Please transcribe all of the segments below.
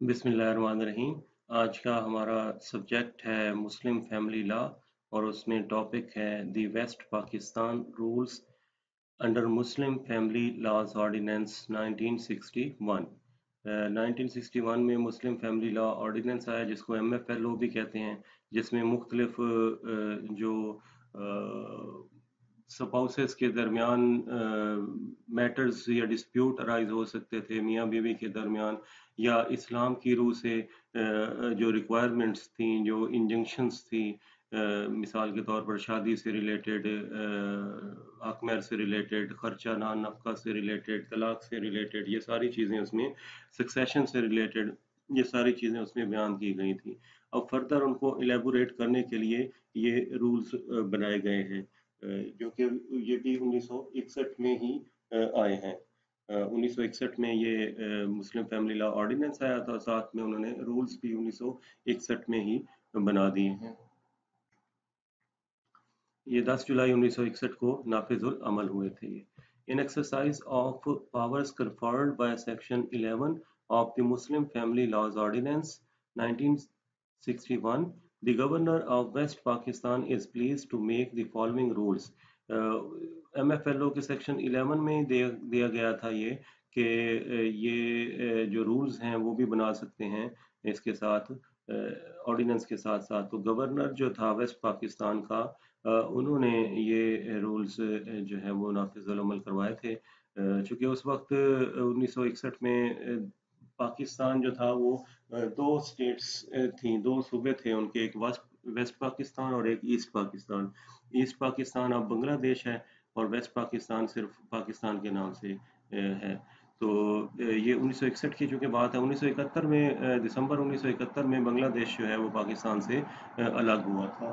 बिस्मिल्लाहिर्रहमानिर्रहीम। आज का हमारा सब्जेक्ट है मुस्लिम फैमिली लॉ और उसमें टॉपिक है the West Pakistan rules under Muslim family laws ordinance 1961 1961 में मुस्लिम फैमिली लॉ ऑर्डिनेंस आया, जिसको एम एफ़ एल ओ भी कहते हैं, जिसमें मुख्तलिफ़ जो स्पाउसेस के दरमियान मैटर्स या डिस्प्यूट अराइज हो सकते थे मियाँ बीवी के दरमियान या इस्लाम की रूह से जो रिक्वायरमेंट्स थी जो इंजंक्शंस थी मिसाल के तौर पर शादी से रिलेटेड अकमर से रिलेटेड ख़र्चा नान नफ़ा से रिलेटेड तलाक से रिलेटेड ये सारी चीज़ें उसमें सक्सेशन से रिलेटेड ये सारी चीज़ें उसमें बयान की गई थी अब फर्दर उनको एलेबोरेट करने के लिए ये रूल्स बनाए गए हैं जो कि ये भी 1961 में ही आए हैं। 1961 में ये मुस्लिम फैमिली लॉ ऑर्डिनेंस आया था, साथ में उन्होंने रूल्स भी 1961 में ही बना दिए हैं। ये 10 जुलाई 1961 को नाफिजुल अमल हुए थे ये। In exercise of powers conferred by section 11 of the Muslim family laws ordinance 1961 The Governor of West Pakistan is pleased to make the following rules. M F L O के सेक्शन 11 में दे, दिया गया था ये कि ये जो रूल्स हैं वो भी बना सकते हैं इसके साथ ऑर्डिनेंस के साथ साथ तो गवर्नर जो था वेस्ट पाकिस्तान का उन्होंने ये रूल्स जो है वो नाफिज अमल करवाए थे चूँकि उस वक्त 1961 में पाकिस्तान जो था वो दो स्टेट्स थी, दो सूबे थे उनके, एक वेस्ट वेस्ट पाकिस्तान और एक ईस्ट पाकिस्तान ईस्ट पाकिस्तान अब बांग्लादेश है और वेस्ट पाकिस्तान सिर्फ़ पाकिस्तान के नाम से है। तो ये 1961 की चूँकि बात है 1971 में दिसंबर 1971 में बांग्लादेश जो है वो पाकिस्तान से अलग हुआ था।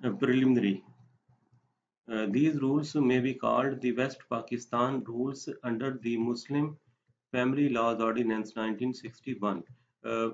Preliminary these rules may be called the West Pakistan rules under Family laws ordinance 1961. Uh,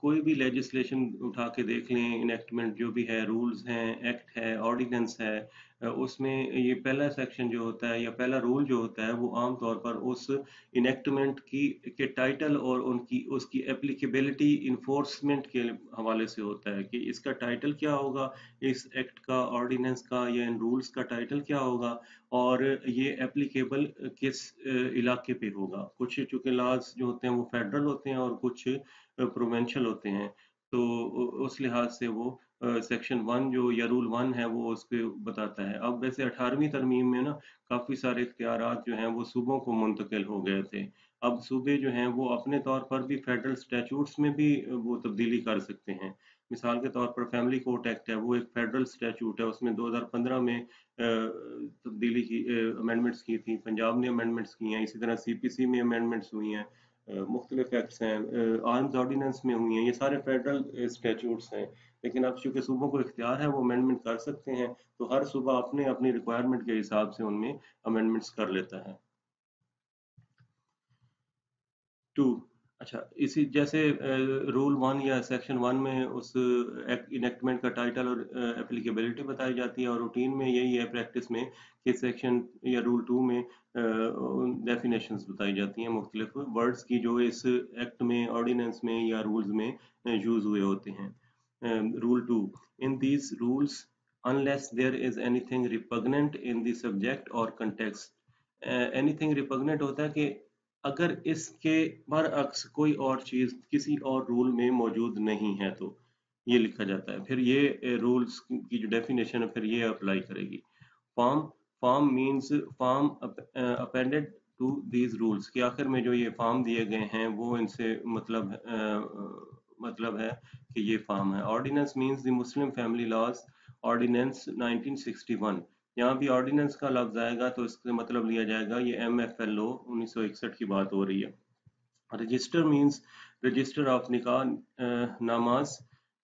कोई भी लेजिस्लेशन उठा के देख लें इनेक्टमेंट जो भी है रूल्स हैं एक्ट है ऑर्डिनेंस है उसमें ये पहला सेक्शन जो होता है या पहला रूल जो होता है वो आम तौर पर उस इनेक्टमेंट की, के टाइटल और उनकी, उसकी एप्लीकेबिलिटी इन्फोर्समेंट के हवाले से होता है कि इसका टाइटल क्या होगा, इस एक्ट का ऑर्डिनेंस का या इन रूल्स का टाइटल क्या होगा और ये एप्लीकेबल किस इलाके पे होगा। कुछ चूँकि लाज जो होते हैं वो फेडरल होते हैं और कुछ प्रोवेंशल होते हैं तो उस लिहाज से वो सेक्शन वन जो या रूल वन है, वो उसको बताता है। अब वैसे अठारहवीं तरमीम में ना, काफ़ी सारे इख्तियार जो हैं, वो सूबों को मुंतकिल हो गए थे। अब सूबे जो हैं, वो अपने तौर पर भी फेडरल स्टैचूट्स में भी वो तब्दीली कर सकते हैं। मिसाल के तौर पर फैमिली कोर्ट एक्ट है, वो एक फेडरल स्टैचूट है। उसमें 2015 में तब्दीली की अमेंडमेंट्स की थी। पंजाब ने अमेंडमेंट्स की हैं। इसी तरह सीपीसी में अमेंडमेंट्स हुई हैं। मुख्तलिफ़ एक्ट्स हैं। आर्म्स ऑर्डिनेंस में हुई हैं। ये सारे फेडरल स्टैचूट्स हैं। लेकिन अब चूँकि सूबों को इख्तियार है, वो अमेंडमेंट कर सकते हैं तो हर सूबा अपने, अपनी रिक्वायरमेंट के हिसाब से उनमें अमेंडमेंट्स कर लेता है। टू अच्छा इसी जैसे रूल वन या सेक्शन वन में उस इनेक्टमेंट का टाइटल और एप्लीकेबिलिटी बताई जाती है, और रूटीन में यही है प्रैक्टिस में कि सेक्शन या रूल टू में डेफिनेशंस बताई जाती हैं मुख्तलिफ़ वर्ड्स की जो इस एक्ट में ऑर्डिनेंस में या रूल्स में यूज़ हुए होते हैं। Um, rule 2 in these rules unless there is anything repugnant in the subject or context uh, anything repugnant होता है कि अगर इसके बरअक्स कोई और चीज़ किसी और रूल में मौजूद नहीं है तो ये लिखा जाता है। फिर ये रूल्स की जो डेफिनेशन है फिर ये अप्लाई करेगी। Form form means form appended to these rules के आखिर में जो ये फॉर्म दिए गए हैं वो इनसे मतलब uh, मतलब है कि ये फार्म है। Ordinance means the Muslim family laws ordinance 1961 यहाँ भी ऑर्डिनेंस का लफ्ज आएगा तो इसका मतलब लिया जाएगा, ये एम एफ़ एल ओ उन्नीस सौ इकसठ की बात हो रही है। Register means register of nikah नामाज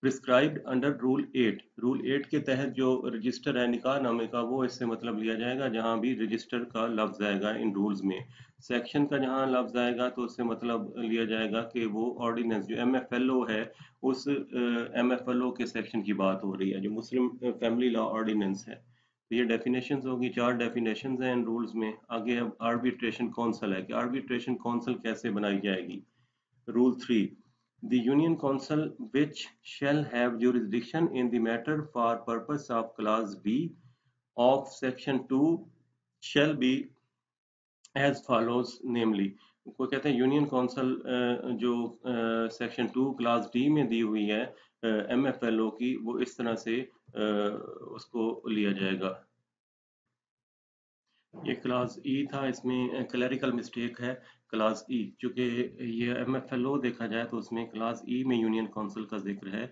prescribed under rule eight rule eight के तहत जो रजिस्टर है, निकाह नामे का, वो इससे मतलब लिया जाएगा जहाँ भी रजिस्टर का लफ्ज आएगा इन रूल्स में। सेक्शन का जहाँ लफ्ज आएगा तो उससे मतलब लिया जाएगा कि वो ऑर्डिनेंस जो एम एफ़ एल ओ है, उस एम एफ़ एल ओ के सेक्शन की बात हो रही है, जो मुस्लिम फैमिली लॉ ऑर्डिनेंस है। तो ये डेफिनेशन होगी, चार डेफिनेशन हैं इन रूल्स में। आगे अब आर्बिट्रेशन काउंसिल है कि आर्बिट्रेशन काउंसिल कैसे बनाई जाएगी? Rule three The Union Council which shall have jurisdiction in the matter for purpose of clause B of section 2 shall be as follows namely को कहते हैं यूनियन काउंसिल जो सेक्शन टू क्लास डी में दी हुई है एम एफ़ एल ओ की वो इस तरह से उसको लिया जाएगा ये क्लास ई e था इसमें क्लरिकल मिस्टेक है क्लास ई e, चूँकि ये एम एफ़ एल ओ देखा जाए तो उसमें क्लास ई e में यूनियन काउंसिल का ज़िक्र है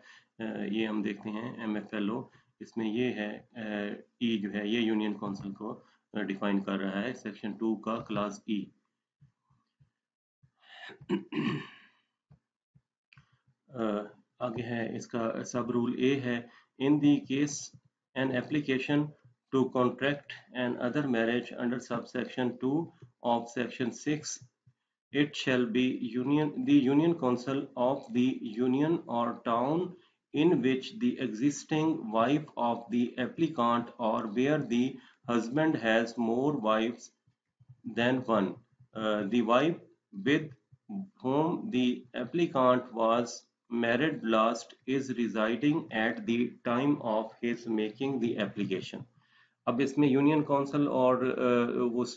ये हम देखते हैं एम एफ़ एल ओ इसमें ये है ई जो है ये यूनियन काउंसिल को डिफाइन कर रहा है सेक्शन टू का क्लास ई आगे है इसका सब रूल ए है। In the case an application to contract an other marriage under subsection 2 of section 6 it shall be union the union council of the union or town in which the existing wife of the applicant or where the husband has more wives than one. Uh, the wife with whom the applicant was married last is residing at the time of his making the application अब इसमें union council और उस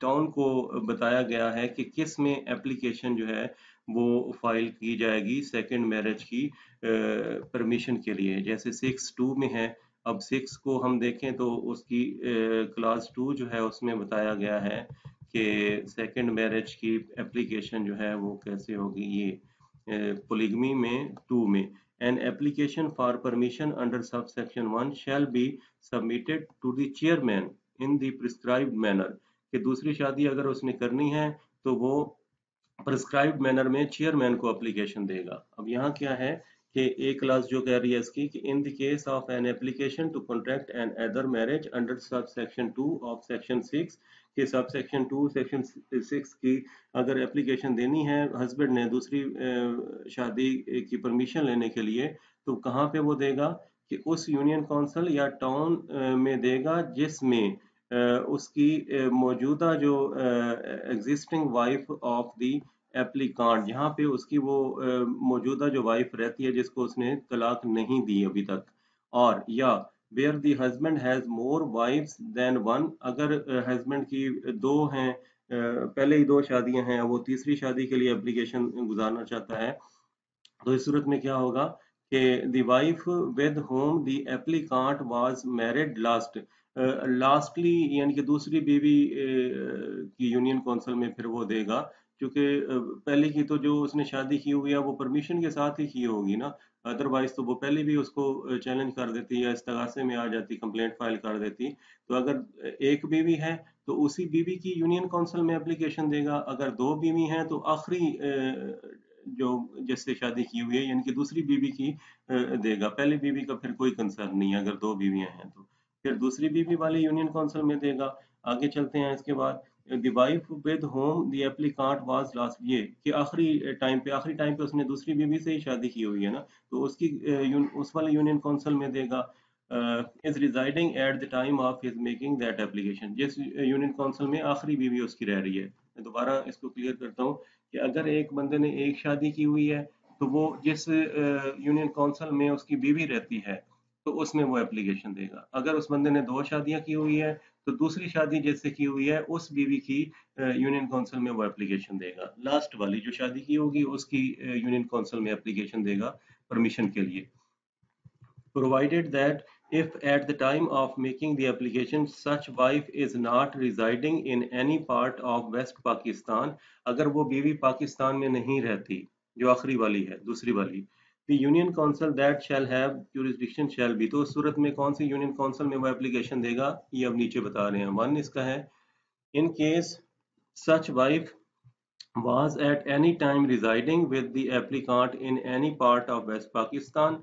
town को बताया गया है कि किसमें एप्लीकेशन जो है वो फ़ाइल की जाएगी सेकंड मैरिज की परमिशन के लिए। जैसे सिक्स टू में है, अब सिक्स को हम देखें तो उसकी क्लास टू जो है उसमें बताया गया है कि सेकंड मैरिज की एप्लीकेशन जो है वो कैसे होगी ये पोलिगमी में टू में। An application for permission under subsection 1 shall be submitted to the chairman in the prescribed manner कि दूसरी शादी अगर उसने करनी है तो वो prescribed मैनर में चेयरमैन को एप्लीकेशन देगा अब यहाँ क्या है कि एक क्लास जो कह रही है इसकी कि in the case of an application to contract another marriage under sub section two of section six के sub section to section six की अगर एप्लीकेशन देनी है हस्बैंड ने दूसरी शादी की परमिशन लेने के लिए तो कहाँ पे वो देगा? कि उस यूनियन काउंसिल या टाउन में देगा जिसमें उसकी मौजूदा जो existing wife of the applicant यहाँ पे उसकी वो मौजूदा जो वाइफ रहती है, जिसको उसने तलाक नहीं दी अभी तक। और, या where the husband has more wives than one अगर हस्बैंड की दो हैं पहले ही दो शादियाँ हैं, वो तीसरी शादी के लिए एप्लीकेशन गुजारना चाहता है तो इस सूरत में क्या होगा कि the wife with whom the applicant was married last lastly यानी कि दूसरी बीवी की यूनियन काउंसिल में फिर वो देगा क्योंकि पहले की तो जो उसने शादी की हुई है, वो परमिशन के साथ ही की होगी ना। अदरवाइज़ तो वो पहले भी उसको चैलेंज कर देती या इस्तगासे में आ जाती कंप्लेंट फ़ाइल कर देती। तो अगर एक बीवी है तो उसी बीवी की यूनियन काउंसिल में एप्लीकेशन देगा। अगर दो बीवी हैं तो आखिरी जो जिससे शादी की हुई है, यानी कि दूसरी बीवी की देगा। पहले बीवी का फिर कोई कंसर्न नहीं है, अगर दो बीवियाँ हैं तो। फिर दूसरी बीवी वाली यूनियन काउंसिल में देगा। आगे चलते हैं इसके बाद। The with whom, the applicant last, ये कि आखिरी टाइम पे, आखिरी टाइम पे उसने दूसरी बीवी से ही शादी की हुई है ना? तो उसकी उस वाले यूनियन काउंसिल में देगा is residing at the time of his making that application जिस यूनियन काउंसिल में आखिरी बीवी उसकी रह रही है। मैं दोबारा इसको क्लियर करता हूँ कि अगर एक बंदे ने एक शादी की हुई है तो वो जिस यूनियन काउंसिल में उसकी बीवी रहती है तो उसमें वो एप्लीकेशन देगा। अगर उस बंदे ने दो शादियाँ की हुई है तो दूसरी शादी जैसे की हुई है, उस बीवी की यूनियन काउंसिल में वो एप्लीकेशन देगा। लास्ट वाली जो शादी की होगी, उसकी यूनियन काउंसिल में एप्लीकेशन देगा परमिशन के लिए। Provided that if at the time of making the application, such wife is not residing in any part of west pakistan, अगर वो बीवी पाकिस्तान में नहीं रहती, जो आखिरी वाली है, दूसरी वाली the union council that shall have jurisdiction shall be तो उस सूरत में कौन सी यूनियन काउंसिल में वो एप्लीकेशन देगा? ये अब नीचे बता रहे हैं। वन इसका है in case such wife was at any time residing with the applicant in any part of West Pakistan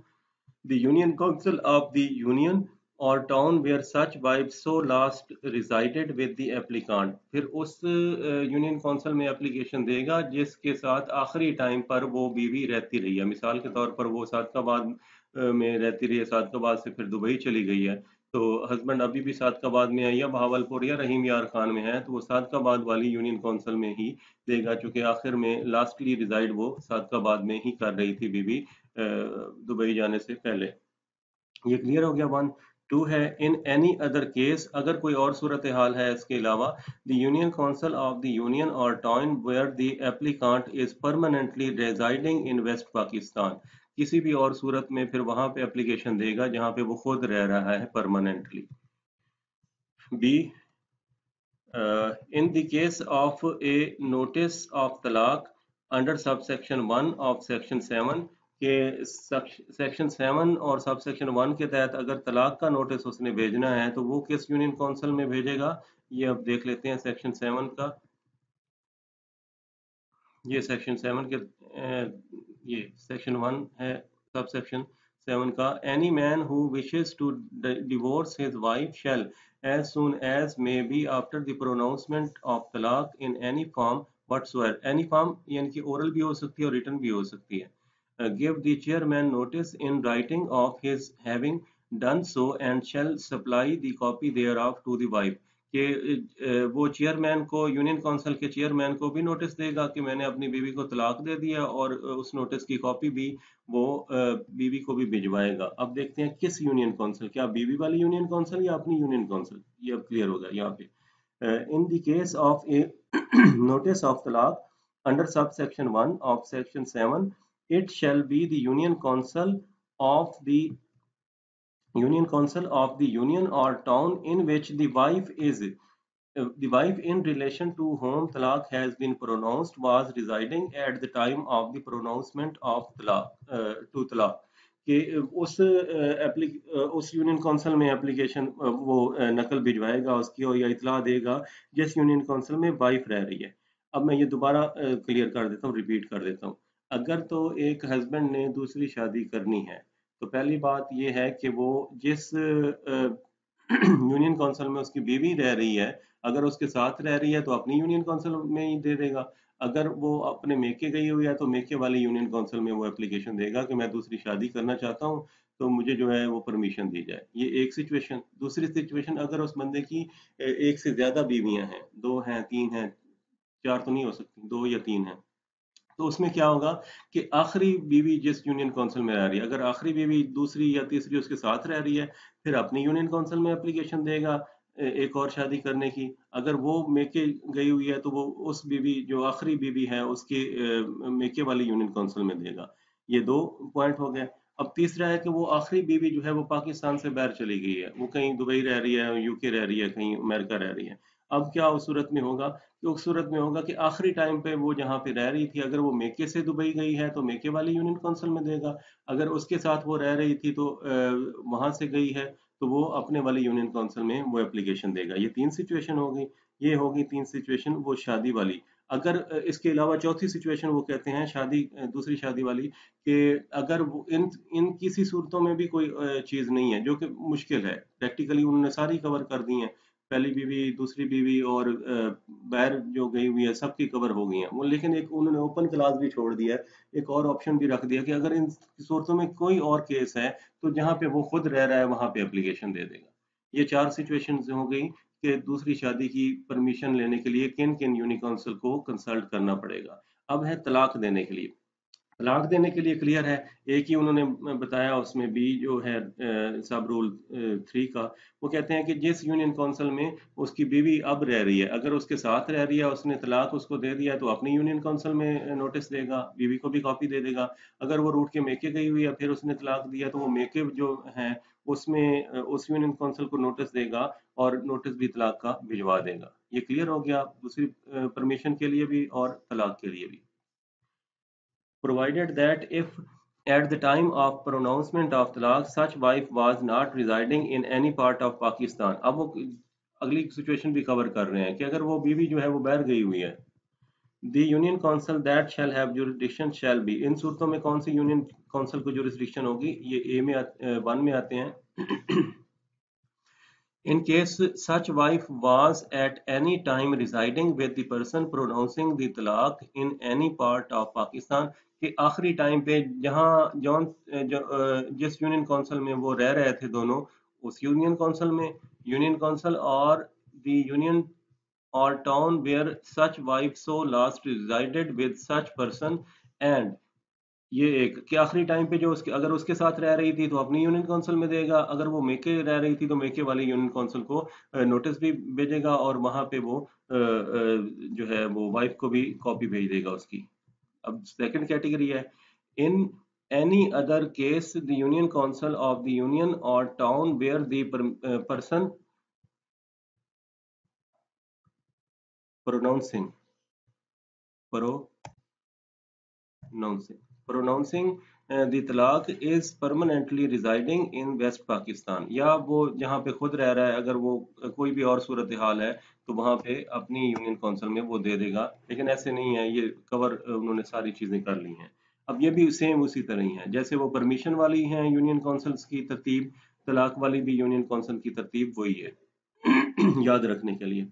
the union council of the union और town where such wife so last resided with the applicant फिर उस union council में application देगा, जिसके साथ आखिरी time पर वो बीवी रहती रही है। मिसाल के तौर पर वो सादकाबाद में रहती रही है सादकाबाद से फिर दुबई चली गई है। तो हस्बैंड अभी भी सादकाबाद में है या बहावलपुर या रहीम यार खान में है तो वो सादकाबाद वाली यूनियन काउंसिल में ही देगा चूँकि आखिर में लास्टली रिजाइड वो सादकाबाद में ही कर रही थी बीबी दुबई जाने से पहले। ये क्लियर हो गया वन टू है। इन एनी अदर केस अगर कोई और सूरत हाल है इसके अलावा the union council of the union और town where the applicant is permanently residing in West Pakistan किसी भी और सूरत में फिर वहाँ पे एप्लीकेशन देगा जहाँ पे वो खुद रह रहा है permanently B in the case of a notice of talaq under sub section one of section seven के सेक्शन सेवन और सब सेक्शन वन के तहत अगर तलाक का नोटिस उसने भेजना है तो वो किस यूनियन काउंसिल में भेजेगा? ये अब देख लेते हैं सेक्शन सेवन का। ये सेक्शन सेवन के ये सेक्शन वन है सब सेक्शन सेवन का any man who wishes to divorce his wife shall as soon as may be after the pronouncement of talaq in any form whatsoever any form यानी कि oral भी हो सकती है और return भी हो सकती है। Give the chairman notice in writing of his having done so and shall supply the copy thereof to the wife. कि uh, वो चेयरमैन को यूनियन काउंसिल के चेयरमैन को भी नोटिस देगा कि मैंने अपनी बीवी को तलाक दे दिया और uh, उस नोटिस की कॉपी भी वो uh, बीवी को भी भिजवाएगा। अब देखते हैं किस यूनियन काउंसिल क्या बीवी वाली यूनियन काउंसिल या अपनी यूनियन काउंसिल ये अब क्लियर होगा यहाँ पे। In the case of a notice of talaq under sub section one of section seven it shall be the union council of the union council of the union or town in which the wife is uh, the wife in relation to whom talaq has been pronounced was residing at the time of the pronouncement of talaq uh, to talaq कि उस उस union council में application वो नकल भिजवाएगा उसकी और या इतला देगा जिस यूनियन काउंसिल में वाइफ रह रही है अब मैं ये दोबारा क्लियर कर देता हूँ रिपीट कर देता हूँ अगर तो एक हस्बैंड ने दूसरी शादी करनी है तो पहली बात यह है कि वो जिस यूनियन काउंसिल में उसकी बीवी रह रही है, अगर उसके साथ रह रही है तो अपनी यूनियन काउंसिल में ही दे देगा। अगर वो अपने मेके गई हुई है तो मेके वाली यूनियन काउंसिल में वो एप्लीकेशन देगा कि मैं दूसरी शादी करना चाहता हूँ तो मुझे जो है वो परमिशन दी जाए। ये एक सिचुएशन दूसरी सिचुएशन अगर उस बंदे की एक से ज़्यादा बीवियाँ हैं, दो हैं, तीन हैं, चार तो नहीं हो सकती, दो या तीन हैं तो उसमें क्या होगा कि आखिरी बीवी जिस यूनियन काउंसिल में रह रही है, अगर आखिरी बीवी दूसरी या तीसरी उसके साथ रह रही है, फिर अपनी यूनियन काउंसिल में एप्लीकेशन देगा एक और शादी करने की। अगर वो मेके गई हुई है तो वो उस बीवी, जो आखिरी बीवी है, उसके मेके वाली यूनियन काउंसिल में देगा। ये दो पॉइंट हो गए। अब तीसरा है कि वो आखिरी बीवी जो है, वो पाकिस्तान से बाहर चली गई है। वो कहीं दुबई रह रही है, यूके रह रही है, कहीं अमेरिका रह रही है। अब क्या उस सूरत में होगा? कि उस सूरत में होगा कि आखिरी टाइम पे वो जहाँ पे रह रही थी, अगर वो मेके से दुबई गई है तो मेके वाली यूनियन काउंसिल में देगा। अगर उसके साथ वो रह रही थी तो वहाँ से गई है तो वो अपने वाली यूनियन काउंसिल में वो एप्लीकेशन देगा। ये तीन सिचुएशन होगी ये होगी तीन सिचुएशन वो शादी वाली। अगर इसके अलावा चौथी सिचुएशन वो कहते हैं, शादी दूसरी शादी वाली, कि अगर वो, इन इन किसी सूरतों में भी कोई चीज़ नहीं है, जो कि मुश्किल है। प्रैक्टिकली उन्होंने सारी कवर कर दी है। पहली बीवी, दूसरी बीवी और बैर जो गई हुई है, सबकी कवर हो गई है। लेकिन एक उन्होंने ओपन क्लास भी छोड़ दिया है। एक और ऑप्शन भी रख दिया कि अगर इन सूरतों में कोई और केस है तो जहाँ पे वो खुद रह रहा है, वहाँ पे एप्लीकेशन दे देगा। ये चार सिचुएशन हो गई कि दूसरी शादी की परमिशन लेने के लिए किन किन यूनि काउंसिल को कंसल्ट करना पड़ेगा। अब है तलाक देने के लिए। तलाक देने के लिए क्लियर है। एक ही उन्होंने बताया, उसमें बी जो है सब रूल थ्री का, वो कहते हैं कि जिस यूनियन काउंसिल में उसकी बीवी अब रह रही है, अगर उसके साथ रह रही है, उसने तलाक उसको दे दिया तो अपनी यूनियन काउंसिल में नोटिस देगा, बीवी को भी कॉपी दे देगा। अगर वो रूट के मेके गई हुई है, फिर उसने तलाक दिया तो वो मेके जो है, उसमें उस यूनियन काउंसिल को नोटिस देगा और नोटिस भी तलाक का भिजवा देगा। ये क्लियर हो गया। दूसरी परमिशन के लिए भी और तलाक के लिए भी। Provided that if at the time of pronouncement of talaq such wife was not residing in any part of Pakistan अब वो अगली सिचुएशन भी कवर कर रहे हैं कि अगर वो बीवी जो है वो बाहर गई हुई है the union council that shall have jurisdiction shall be इन सूरतों में कौन सी यूनियन काउंसिल को जुरिस्डिक्शन होगी ये ए में वन में आते हैं In case such wife was at any time residing with the person pronouncing the talaq in any part of Pakistan कि आखिरी टाइम पे जहाँ जौन जिस यूनियन काउंसिल में वो रह रहे थे दोनों, उस यूनियन काउंसिल में यूनियन काउंसिल और द यूनियन और town where such wife so last resided with such person and ये एक, कि आखिरी टाइम पे जो उसके, अगर उसके साथ रह रही थी तो अपनी यूनियन काउंसिल में देगा, अगर वो मेके रह रही थी तो मेके वाली यूनियन काउंसिल को नोटिस भी भेजेगा और वहाँ पे वो जो है वो वाइफ को भी कॉपी भेज देगा उसकी। अब सेकंड कैटेगरी है इन any other case the union council of the union or town where the per, uh, person pronouncing pronouncing pronouncing the talaq is permanently residing in west pakistan. या वो जहाँ पे खुद रह रहा है, अगर वो कोई भी और सूरत हाल है तो वहाँ पे अपनी यूनियन काउंसिल में वो दे देगा। लेकिन ऐसे नहीं है, ये कवर उन्होंने सारी चीज़ें कर ली हैं। अब ये भी सेम उसी तरह ही है। जैसे वो परमिशन वाली हैं यूनियन काउंसिल्स की तरतीब, तलाक वाली भी यूनियन काउंसिल की तरतीब वही है। याद रखने के लिए।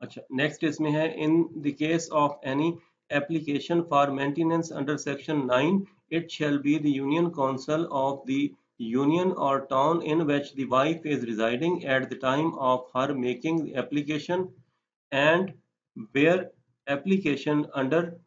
अच्छा नेक्स्ट इसमें है in the case of any application for maintenance under section 9 it shall be the union council of the union or town in which the wife is residing at the time of her making the application and where application under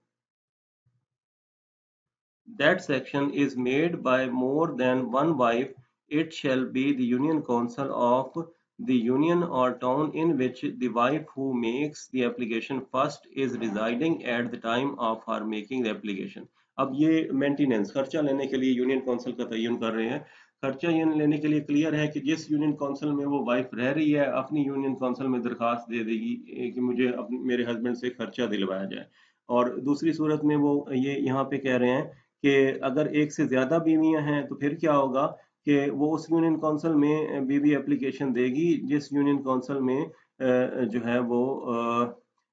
that section is made by more than one wife, it shall be the union council of the union or town in which the wife who makes the application first is residing at the time of her making the application. अब ये maintenance खर्चा लेने के लिए union council का तयन कर रहे हैं। खर्चा यूनियन लेने के लिए क्लियर है कि जिस यूनियन काउंसिल में वो वाइफ रह रही है, अपनी यूनियन काउंसिल में दरखास्त दे देगी कि मुझे मेरे हस्बैंड से खर्चा दिलवाया जाए। और दूसरी सूरत में वो ये यहाँ पे कह रहे हैं कि अगर एक से ज़्यादा बीवियाँ हैं तो फिर क्या होगा? कि वो उस यूनियन काउंसिल में बीवी एप्लीकेशन देगी, जिस यूनियन काउंसिल में जो है वो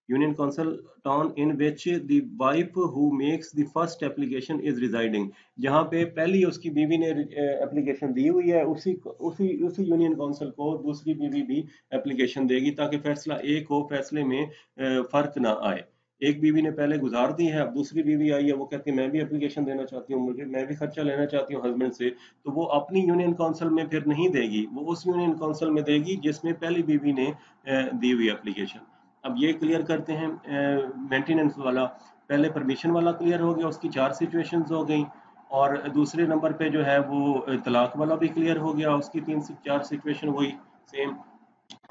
union council town in which the wife who makes the first application is residing. जहाँ पे पहली उसकी बीवी ने एप्लीकेशन दी हुई है, उसी उसी उसी यूनियन काउंसिल को दूसरी बीवी भी एप्लीकेशन देगी, ताकि फैसला एक हो, फैसले में फ़र्क ना आए। एक बीवी ने पहले गुजार दी है, अब दूसरी बीवी आई है, वो कहती है, मैं भी एप्लीकेशन देना चाहती हूँ, मुझे, मैं भी खर्चा लेना चाहती हूँ हस्बैंड से तो वो अपनी यूनियन काउंसिल में फिर नहीं देगी, वो उस यूनियन काउंसिल में देगी जिसमें पहली बीवी ने दी हुई एप्लीकेशन अब ये क्लियर करते हैं मेंटेनेंस वाला, पहले परमिशन वाला क्लियर हो गया, उसकी चार सिचुएशन हो गई, और दूसरे नंबर पे जो है वो तलाक वाला भी क्लियर हो गया, उसकी तीन से, चार सिचुएशन वही सेम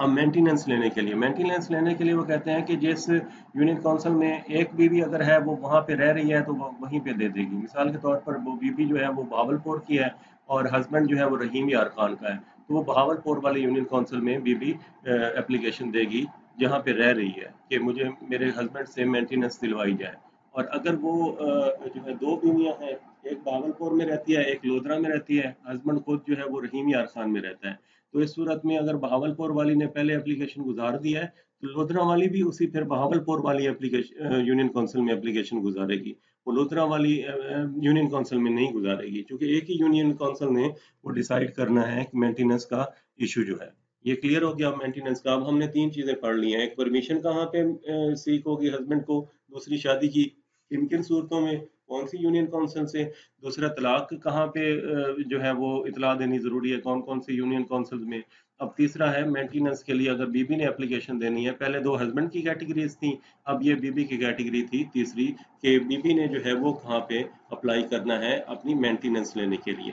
अब मेंटेनेंस लेने के लिए। मेंटेनेंस लेने के लिए वो कहते हैं कि जिस यूनियन काउंसिल में एक बीवी अगर है, वो वहाँ पे रह रही है तो वो वहीं पे दे देगी। मिसाल के तौर पर वो बीवी जो है, वो बहावलपुर की है और हस्बैंड जो है, वो रहीम यार खान का है। तो वो बहावलपुर वाले यूनियन काउंसिल में बीबी एप्लीकेशन देगी, जहाँ पे रह रही है कि मुझे, मेरे हस्बैंड से मेंटेनेंस दिलवाई जाए। और अगर वो जो है, दो बीवियाँ हैं, एक बावलपुर में रहती है, एक लोधरा में रहती है हस्बैंड खुद जो है, वो रहीम यार खान में रहता है। तो इस सूरत में अगर बहावलपुर वाली ने पहले एप्लीकेशन गुजार दिया है तो लोधरा वाली भी उसी फिर बहावलपुर वाली यूनियन काउंसिल में एप्लीकेशन गुजारेगी। वो लोधरा वाली यूनियन काउंसिल में नहीं गुजारेगी, क्योंकि एक ही यूनियन काउंसिल ने वो डिसाइड करना है कि मेंटेनेंस का इशू जो है। ये क्लियर हो गया मेंटेनेंस का। अब हमने तीन चीज़ें पढ़ ली हैं। एक परमिशन कहाँ पे सीख होगी हस्बैंड को, दूसरी शादी की किन किन सूरतों में कौन सी यूनियन काउंसिल से दूसरा, तलाक कहाँ पे जो है वो इतला देनी ज़रूरी है? कौन कौन सी यूनियन काउंसिल में? अब तीसरा है मेंटेनेंस के लिए अगर बीबी ने एप्लीकेशन देनी है, पहले दो हस्बैंड की कैटेगरीज थी, अब ये बीबी की कैटेगरी थी, तीसरी कि बीबी ने जो है वो कहाँ पे अप्लाई करना है अपनी मेंटेनेंस लेने के लिए।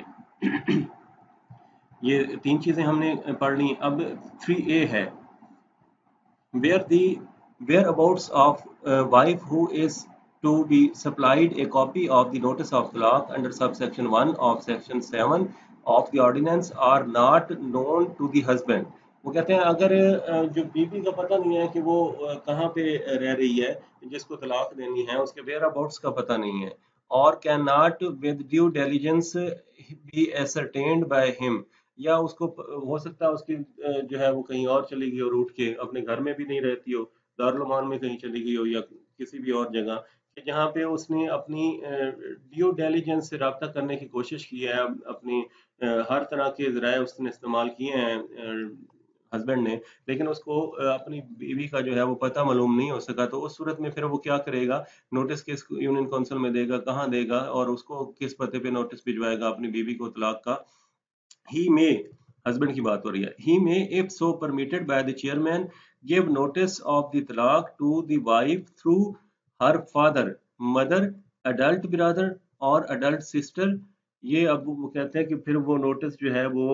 ये तीन चीज़ें हमने पढ़ ली। अब थ्री ए है। Where the whereabouts of wife who is to be supplied a copy of the notice of talaq under subsection 1 of section 7 of the ordinance are not known to the husband. वो कहते हैं, अगर जो बीबी का पता नहीं है कि वो कहाँ पे रह रही है, जिसको तलाक देनी है, उसके वेयर अबाउट्स का पता नहीं है, और can not with due diligence be ascertained by him या उसको, हो सकता है उसकी जो है वो कहीं और चली गई हो रूट के, अपने घर में भी नहीं रहती हो दारुलमान में कहीं चली गई हो, या किसी भी और जगह जहाँ पे उसने अपनी ड्यू डेलीजेंस से रबता करने की कोशिश की है अपनी हर तरह के जराए उसने इस्तेमाल किए हैं हस्बैंड ने, लेकिन उसको अपनी बीवी का जो है वो पता मालूम नहीं हो सका तो उस सूरत में फिर वो क्या करेगा? नोटिस किस यूनियन काउंसिल में देगा, कहाँ देगा, और उसको किस पते पे नोटिस भिजवाएगा अपनी बीवी को तलाक का? ही मे हस्बैंड की बात हो रही है he may if so permitted by the chairman give notice of the talaq to the wife through her father, mother adult brother और अडल्ट सिस्टर ये अब वो कहते हैं कि फिर वो नोटिस जो है वो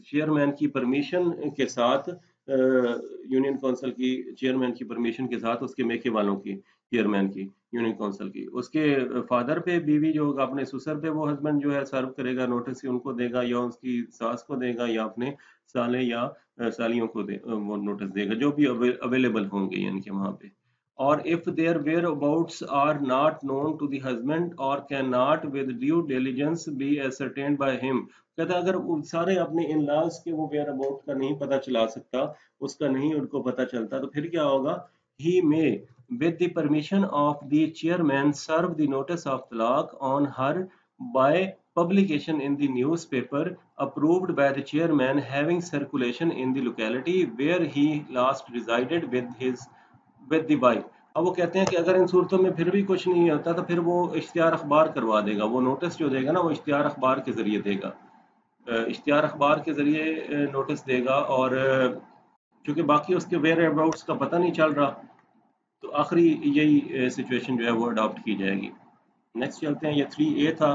चेयरमैन की परमिशन के साथ यूनियन काउंसिल की चेयरमैन की परमिशन के साथ उसके मेके वालों की चेयरमैन की यूनियन काउंसिल की। उसके फादर पे बीवी जो अपने सुसर पे वो हस्बैंड जो है सर्व करेगा नोटिस उनको देगा या उसकी सास को देगा या अपने साले या सालियों को दे वो नोटिस देगा, जो भी अवेलेबल होंगे यानी कि वहाँ पे। Or if their whereabouts are not known to the husband or cannot with due diligence be ascertained by him कहता अगर सारे अपने इन लॉज के वो वेयर अबाउट का नहीं पता चला सकता उसका नहीं उनको पता चलता तो फिर क्या होगा he may with the permission of the chairman serve the notice of talaq on her by publication in the newspaper approved by the chairman having circulation in the locality where he last resided with his with the अब वो कहते हैं कि अगर इन सूरतों में फिर भी कुछ नहीं होता तो फिर वो इश्तिहार अखबार करवा देगा। वो नोटिस जो देगा ना वो इश्तिहार अखबार के ज़रिए देगा। इश्तिहार अखबार के ज़रिए नोटिस देगा और चूँकि बाकी उसके वेयर अबाउट्स का पता नहीं चल रहा तो आखिरी यही सिचुएशन जो है वो अडॉप्ट की जाएगी। नेक्स्ट चलते हैं ये थ्री ए था।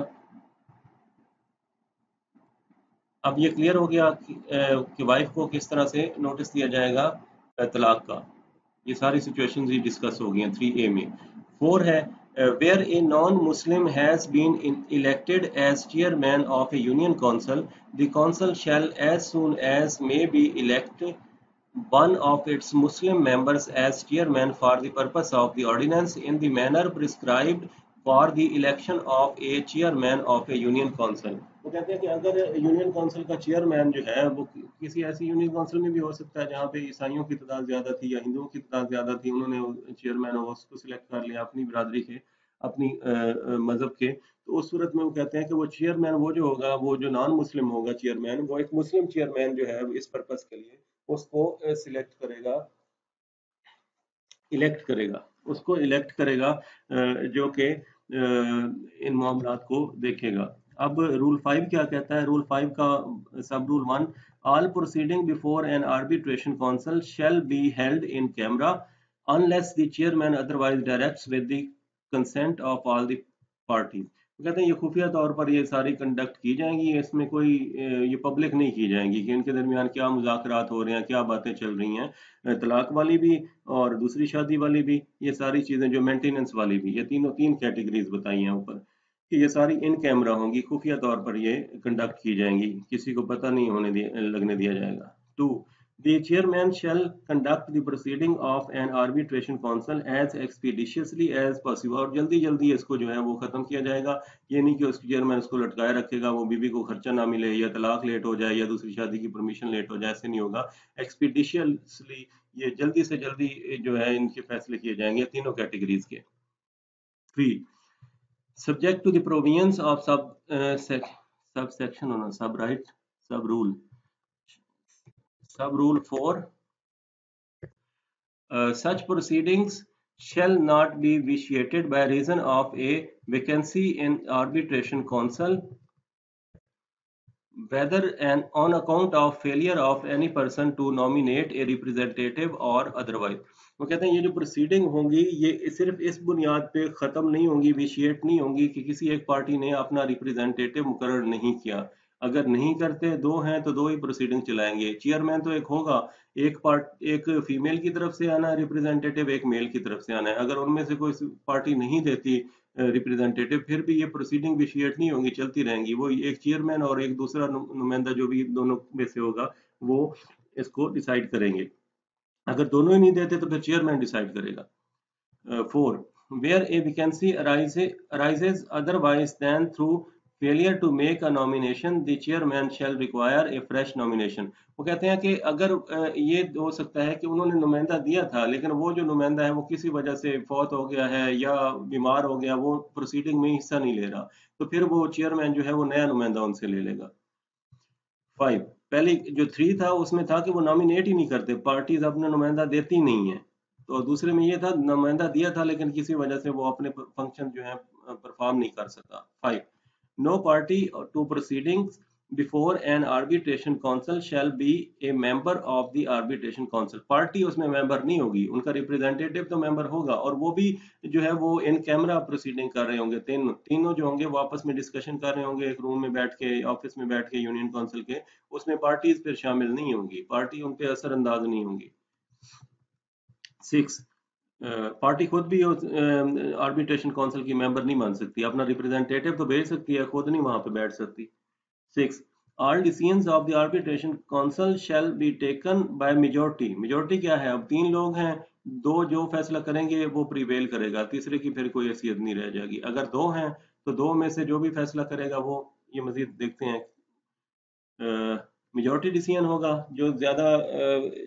अब ये क्लियर हो गया कि, कि वाइफ को किस तरह से नोटिस दिया जाएगा तलाक का। ये सारी सिचुएशन ही डिस्कस हो गई हैं थ्री ए में। फोर है where a non Muslim has been elected as chairman of a union council the council shall as soon as may be elect one of its Muslim members as chairman for the purpose of the ordinance in the manner prescribed for the election of a chairman of a union council वो कहते हैं कि अगर union council का chairman जो है, वो किसी ऐसी यूनियन काउंसिल में भी हो सकता है, जहाँ पे ईसाइयों की तादाद ज़्यादा थी या हिंदुओं की तादाद ज़्यादा थी, उन्होंने चेयरमैन उसको सिलेक्ट कर लिया, अपनी बरादरी के, अपनी मज़हब के तो उस सूरत में वो कहते हैं कि वो चेयरमैन वो जो होगा, वो जो नॉन मुस्लिम होगा चेयरमैन वो एक मुस्लिम चेयरमैन जो है, इस पर्पज के लिए उसको सिलेक्ट करेगा। इलेक्ट करेगा। उसको इलेक्ट करेगा जो कि इन मामला को देखेगा। अब रूल फाइव क्या कहता है? रूल फाइव का sub rule one all proceeding before an arbitration council shall be held in camera unless the chairman otherwise directs with the consent of all the parties तो कहते हैं, ये खुफिया तौर पर ये सारी कंडक्ट की जाएँगी इसमें कोई ये पब्लिक नहीं की जाएँगी कि इनके दरमियान क्या मुजाकर हो रहे हैं, क्या बातें चल रही हैं तलाक वाली भी और दूसरी शादी वाली भी, ये सारी चीज़ें जो मेंटेनेंस वाली भी, ये तीनों, तीन कैटेगरीज बताई हैं ऊपर। कि ये सारी इन कैमरा होंगी खुफिया तौर पर ये कंडक्ट की जाएँगी। किसी को पता नहीं होने दिया, लगने दिया जाएगा। Two The conduct the proceeding of an arbitration council as expeditiously as possible और जल्दी जल्दी इसको जो है वो खत्म किया जाएगा। ये नहीं कि उसके चेयरमैन उसको लटकाए रखेगा, वो बीबी को खर्चा ना मिले, या तलाक लेट हो जाए, या दूसरी शादी की परमिशन लेट हो जाए, ऐसे नहीं होगा। एक्सपीडिशियसली ये जल्दी से जल्दी जो है इनके फैसले किए जाएँगे तीनों कैटेगरीज के। Three subject to the provisions of sub uh, subsection on sub right sub rule sub rule 4 uh, such proceedings shall not be vitiated by reason of a vacancy in arbitration council whether and on account of failure of any person to nominate a representative or otherwise. वो कहते हैं, ये जो proceeding होंगी, ये सिर्फ़ इस बुनियाद पे ख़त्म नहीं होंगी विशिएट नहीं होंगी कि किसी एक पार्टी ने अपना रिप्रेजेंटेटिव मुकर नहीं किया। अगर नहीं करते, दो हैं तो दो ही प्रोसीडिंग चलाएँगे। चेयरमैन तो एक होगा, एक पार्ट एक फीमेल की तरफ़ से आना रिप्रेजेंटेटिव एक मेल की तरफ़ से आना है। अगर उनमें से कोई पार्टी नहीं देती रिप्रेजेंटेटिव फिर भी ये प्रोसीडिंग विशिएट नहीं होंगी, चलती रहेंगी। वो एक चेयरमैन और एक दूसरा नुमाइंदा जो भी दोनों में से होगा, वो इसको डिसाइड करेंगे। अगर दोनों ही नहीं देते तो फिर चेयरमैन डिसाइड करेगा। Four where a vacancy arises otherwise than through failure to make a nomination the chairman shall require a fresh nomination वो कहते हैं कि अगर ये हो सकता है कि उन्होंने नुमाइंदा दिया था, लेकिन वो जो नुमाइंदा है वो किसी वजह से फौत हो गया है या बीमार हो गया, वो प्रोसीडिंग में हिस्सा नहीं ले रहा। तो फिर वो चेयरमैन जो है वो नया नुमाइंदा उनसे ले लेगा। फाइव पहले जो थ्री था, उसमें था कि वो नॉमिनेट ही नहीं करते। पार्टीज़ अपना नुमाइंदा देती नहीं है। तो दूसरे में ये था, नुमाइंदा दिया था, लेकिन किसी वजह से वो अपने फ़ंक्शन जो है परफॉर्म नहीं कर सका। Five no party to proceedings. Before an arbitration council shall be a member of the arbitration council. Party उसमें मेंबर नहीं होगी, उनका रिप्रेजेंटेटिव तो मेंबर होगा और वो भी जो है वो इन कैमरा प्रोसीडिंग कर रहे होंगे। तीन, तीनों जो होंगे वो आपस में डिस्कशन कर रहे होंगे, एक रूम में बैठ के ऑफ़िस में बैठ के यूनियन काउंसिल के, उसमें पार्टीज़ फिर शामिल नहीं होंगी। पार्टी उन पर असरअंदाज नहीं होंगी। सिक्स पार्टी खुद भी आर्बिट्रेशन काउंसिल की मेंबर नहीं मान सकती। अपना रिप्रेजेंटेटिव तो भेज सकती है, खुद नहीं वहाँ पे बैठ सकती। Six all decisions of the arbitration council shall be taken by majority majority क्या है? अब तीन लोग हैं, दो जो फैसला करेंगे, वो प्रिवेल करेगा। तीसरे की फिर कोई हैसियत नहीं रह जाएगी। अगर दो हैं तो दो में से जो भी फैसला करेगा, वो ये मजीद देखते हैं। मेजोरिटी डिसीज़न होगा। जो ज़्यादा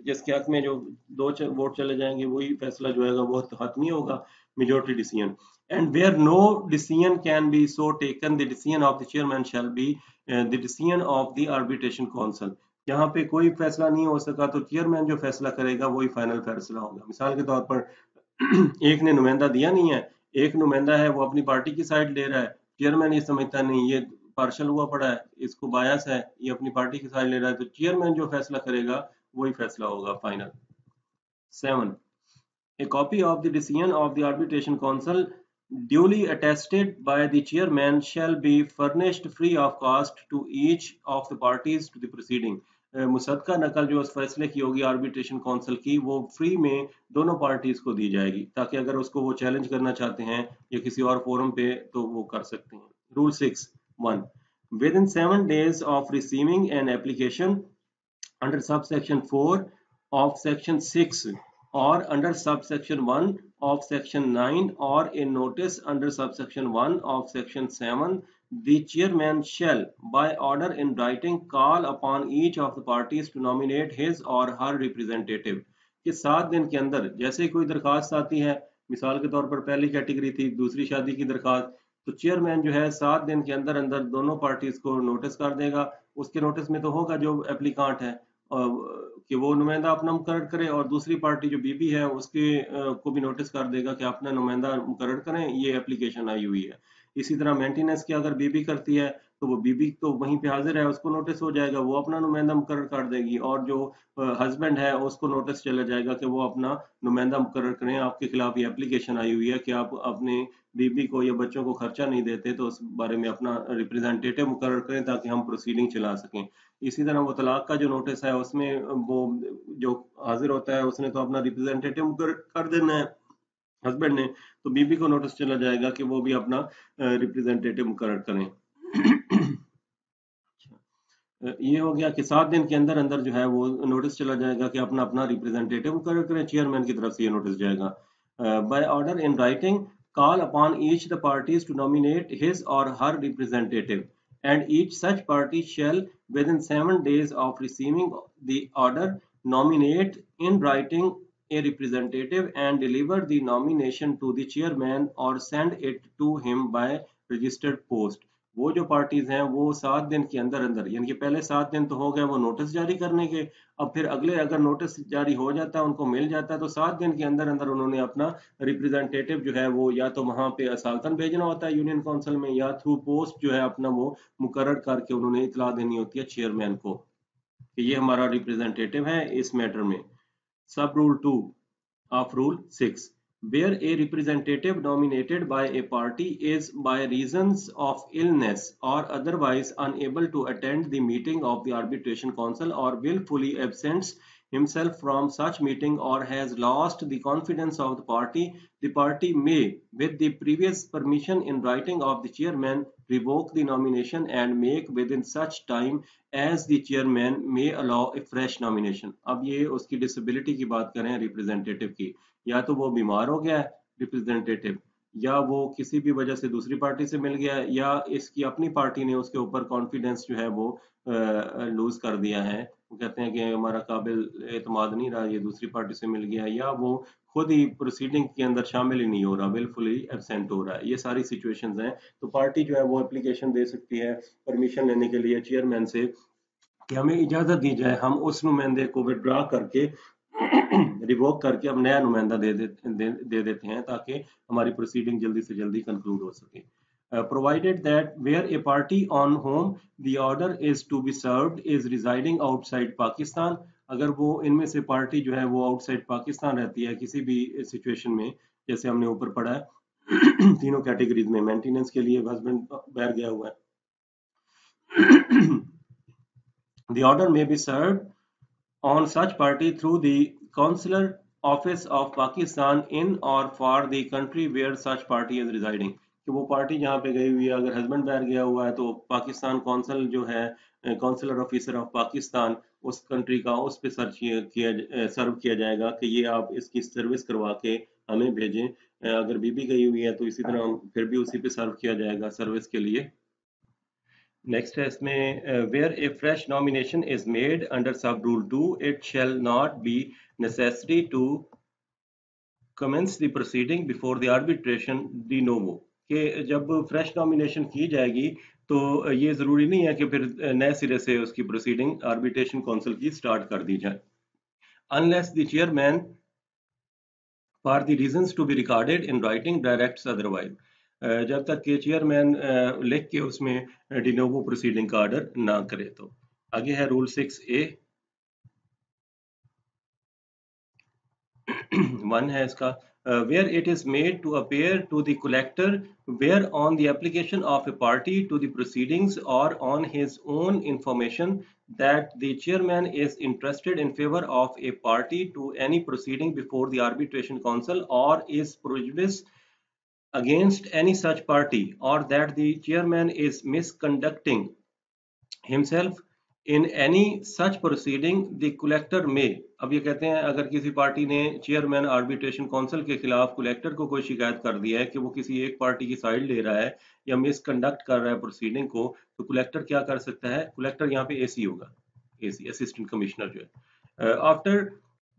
जिसके हक में जो दो वोट चले जाएँगे, वही फैसला जो है, वो हतमी होगा। Majority decision and where no decision can be so taken the decision of the chairman shall be uh, the decision of the arbitration council. यहाँ पे कोई फैसला नहीं हो सका तो चेयरमैन जो फैसला करेगा वही फाइनल फैसला होगा। मिसाल के तौर पर एक ने नुमाइंदा दिया नहीं है एक नुमाइंदा है वो अपनी पार्टी की साइड ले रहा है। चेयरमैन ये समझता नहीं ये पार्शल हुआ पड़ा है इसको बायस है ये अपनी पार्टी की साइड ले रहा है तो चेयरमैन जो फैसला करेगा वही फैसला होगा final seven A copy of the decision of the arbitration council duly attested by the chairman shall be furnished free of cost to each of the parties to the proceeding. मुसदका नकल जो फैसले की होगी आर्बिट्रेशन काउंसिल की वो free में दोनों पार्टीज़ को दी जाएगी ताकि अगर उसको वो चैलेंज करना चाहते हैं या किसी और फोरम पे तो वो कर सकते हैं rule six one within seven days of receiving an application under sub section four of section six or under subsection 1 of section 9 or a notice under subsection 1 of section 7 the chairman shall by order in writing call upon each of the parties to nominate his or her representative कि सात दिन के अंदर जैसे कोई दरखास्त आती है मिसाल के तौर पर पहली कैटेगरी थी दूसरी शादी की दरखास्त तो चेयरमैन जो है सात दिन के अंदर अंदर दोनों पार्टीज़ को नोटिस कर देगा उसके नोटिस में तो होगा जो एप्लीकांट है कि वो नुमाइंदा अपना मुकर करे और दूसरी पार्टी जो बीबी है, उसके को भी नोटिस कर देगा कि अपना नुमाइंदा मुकर करें, ये एप्लीकेशन आई हुई है। इसी तरह मेंटेनेंस की अगर बीबी करती है तो वो बीबी तो वहीं पे हाजिर है, उसको नोटिस हो जाएगा, वो अपना नुमाइंदा मुकर कर देगी और जो हस्बैंड है, उसको नोटिस चला जाएगा कि वो अपना नुमाइंदा मुकर करें। आपके खिलाफ ये एप्लीकेशन आई हुई है कि आप अपने बीबी को या बच्चों को खर्चा नहीं देते तो उस बारे में अपना रिप्रेजेंटेटिव मुकर करें ताकि हम प्रोसीडिंग चला सकें। इसी तरह वो तलाक का जो नोटिस है, उसमें वो जो हाजिर होता है, उसने तो अपना रिप्रेजेंटेटिव मुकर कर देना है हस्बैंड ने तो बीबी को नोटिस चला जाएगा कि वो भी अपना रिप्रेजेंटेटिव मुकर करें। ये हो गया कि सात दिन के अंदर अंदर जो है वो नोटिस चला जाएगा कि अपना अपना रिप्रेजेंटेटिव करें करें चेयरमैन की तरफ़ से ये नोटिस जाएगा। By order in writing call upon each the parties to nominate his और her representative and each such party shall within seven days of receiving the order nominate in writing a representative and deliver the nomination to the chairman और send it to him by registered post वो जो parties हैं, वो सात दिन के अंदर अंदर, यानी कि पहले सात दिन तो हो गए वो नोटिस जारी करने के, अब फिर अगले अगर नोटिस जारी हो जाता है, उनको मिल जाता है तो सात दिन के अंदर अंदर उन्होंने अपना रिप्रेजेंटेटिव जो है वो या तो वहाँ पे असालतन भेजना होता है यूनियन काउंसिल में, या थ्रू पोस्ट जो है अपना वो मुकर करके उन्होंने इतला देनी होती है चेयरमैन को, कि ये हमारा रिप्रेजेंटेटिव है इस मैटर में। Sub rule two of rule six where a representative nominated by a party is by reasons of illness or otherwise unable to attend the meeting of the arbitration council or willfully absents himself from such meeting or has lost the confidence of the party the party may with the previous permission in writing of the chairman revoke the nomination and make within such time as the chairman may allow a fresh nomination. ab ye uski disability ki baat representative या तो वो बीमार हो गया है representative या वो किसी भी वजह से दूसरी पार्टी से मिल गया है, या इसकी अपनी पार्टी ने उसके ऊपर कॉन्फिडेंस जो है वो लूज कर दिया है। वो कहते हैं कि हमारा काबिल एतमाद नहीं रहा, ये दूसरी पार्टी से मिल गया या वो खुद ही प्रोसीडिंग के अंदर शामिल ही नहीं हो रहा, बिल्कुल ही एबसेंट हो रहा है। ये सारी सिचुएशंस हैं। तो पार्टी जो है वो एप्लीकेशन दे सकती है परमिशन लेने के लिए चेयरमैन से कि हमें इजाज़त दी जाए, हम उस नुमाइंदे को विड्रा करके रिवोक करके हम नया नुमाइंदा दे, दे, दे, दे देते हैं ताकि हमारी प्रोसीडिंग जल्दी से जल्दी कंक्लूड हो सके। Provided that where a party on whom the order is to be served is residing outside Pakistan अगर वो इनमें से पार्टी जो है वो आउटसाइड पाकिस्तान रहती है किसी भी सिचुएशन में जैसे हमने ऊपर पढ़ा है तीनों कैटेगरीज में मेंटेनेंस के लिए हस्बैंड बैर गया हुआ है। The order may be served on such party through the consular office of Pakistan in or for the country where such party is residing. कि वो पार्टी जहाँ पे गई हुई है अगर हस्बैंड बाहर गया हुआ है तो पाकिस्तान कौंसल जो है कौंसलर ऑफिसर ऑफ़ पाकिस्तान उस कंट्री का उस पर सर्च किया सर्व किया जाएगा कि ये आप इसकी सर्विस करवा के हमें भेजें। अगर बीबी गई हुई है तो इसी तरह फिर भी उसी पे सर्व किया जाएगा सर्विस के लिए। नेक्स्ट है इसमें where a fresh nomination is made under sub rule two it shall not be necessary to commence the proceeding before the arbitration de novo कि जब फ्रेश नॉमिनेशन की जाएगी तो ये ज़रूरी नहीं है कि फिर नए सिरे से उसकी प्रोसीडिंग आर्बिट्रेशन काउंसिल की स्टार्ट कर दी जाए। Unless the chairman for the reasons to be recorded in writing direct otherwise जब तक के चेयरमैन लिख के उसमें डिनोवो प्रोसीडिंग का ऑर्डर ना करे तो। आगे है रूल सिक्स ए वन है इसका where it is made to appear to the collector where on the application of a party to the proceedings और on his own information that the chairman is interested in favour of a party to any proceeding before the arbitration council और is prejudiced against any such party or that the chairman is misconducting himself in any such proceeding the collector में अब ये कहते हैं, अगर किसी party ने chairman arbitration council के खिलाफ कलेक्टर को कोई शिकायत कर दिया है कि वो किसी एक पार्टी की साइड ले रहा है या मिसकंडक्ट कर रहा है प्रोसीडिंग को तो कलेक्टर क्या कर सकता है? कलेक्टर यहाँ पे एसी होगा। एसी असिस्टेंट कमिश्नर जो है। After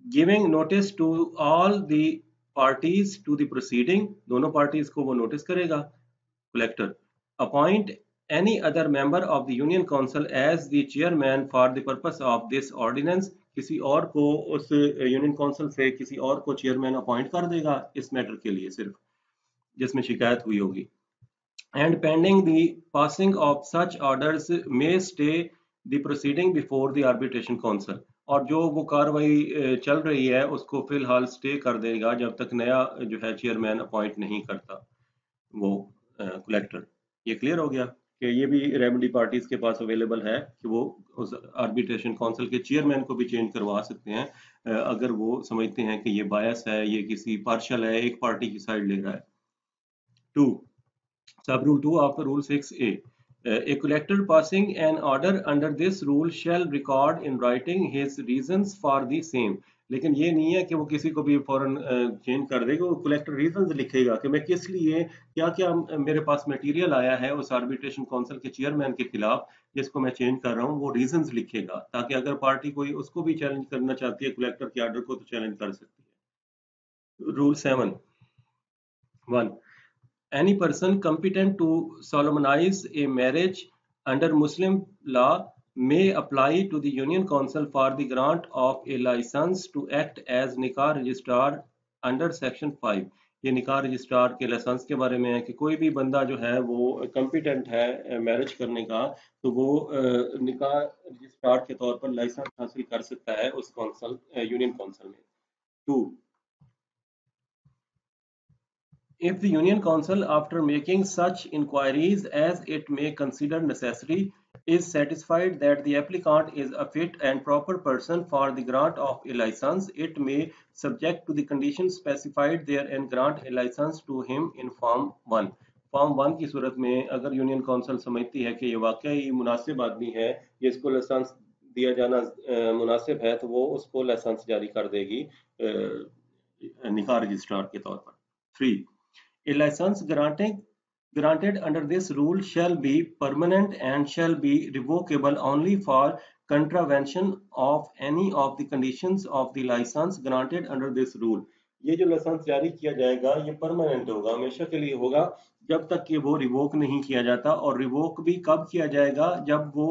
giving notice to all the parties to the proceeding दोनों पार्टीज़ को वो नोटिस करेगा collector appoint any other member of the union council as the chairman for the purpose of this ordinance. किसी और को उस यूनियन काउंसिल से किसी और को चेयरमैन अपॉइंट कर देगा इस मैटर के लिए सिर्फ़, जिसमें शिकायत हुई होगी. And pending the passing of such orders may stay the proceeding before the arbitration council और जो वो कार्रवाई चल रही है, उसको फ़िलहाल स्टे कर देगा जब तक नया जो है चेयरमैन अपॉइंट नहीं करता वो कलेक्टर ये क्लियर हो गया कि ये भी रेमेडी पार्टीज़ के पास अवेलेबल है कि वो उस आर्बिट्रेशन काउंसिल के चेयरमैन को भी चेंज करवा सकते हैं। अगर वो समझते हैं कि ये बायस है, ये किसी पार्शल है, एक पार्टी की साइड ले रहा है। Two sub rule two after rule six A A collector passing an order under this rule shall record in writing his reasons for the same. लेकिन ये नहीं है कि वो किसी को भी फॉरन चेंज कर देगा, वो कलेक्टर रीजन लिखेगा कि मैं किस लिए क्या क्या मेरे पास मटेरियल आया है उस आर्बिट्रेशन काउंसिल के चेयरमैन के खिलाफ जिसको मैं चेंज कर रहा हूँ, वो रीजन लिखेगा, ताकि अगर पार्टी कोई उसको भी चैलेंज करना चाहती है कलेक्टर के आर्डर को तो चैलेंज कर सकती है। Rule seven one any person competent to solemnize a marriage under Muslim law may apply to the Union Council for the grant of a license to act as निकाह registrar under section 5 ये निकाह registrar के licence के बारे में है कि कोई भी बंदा जो है वो कम्पिटेंट है मैरिज करने का तो वो निकाह रजिस्ट्रार के तौर पर लाइसेंस हासिल कर सकता है उस कौंसल यूनियन काउंसिल में। Two If the Union Council, after making such inquiries as it may consider necessary, is satisfied that the applicant is a fit and proper person for the grant of a license, it may, subject to the conditions specified therein, grant a license to him in Form 1. Form one की सूरत में अगर union council समझती है कि ये वाकई मुनासिब आदमी है ये इसको लाइसेंस दिया जाना मुनासिब है तो वो उसको लाइसेंस जारी कर देगी निकाह रजिस्ट्रार के तौर पर three A license granting granted under this rule shall be permanent and shall be revocable only for contravention of any of the conditions of the license granted under this rule ये जो licence जारी किया जाएगा ये permanent होगा हमेशा के लिए होगा जब तक कि वो रिवोक नहीं किया जाता और रिवोक भी कब किया जाएगा जब वो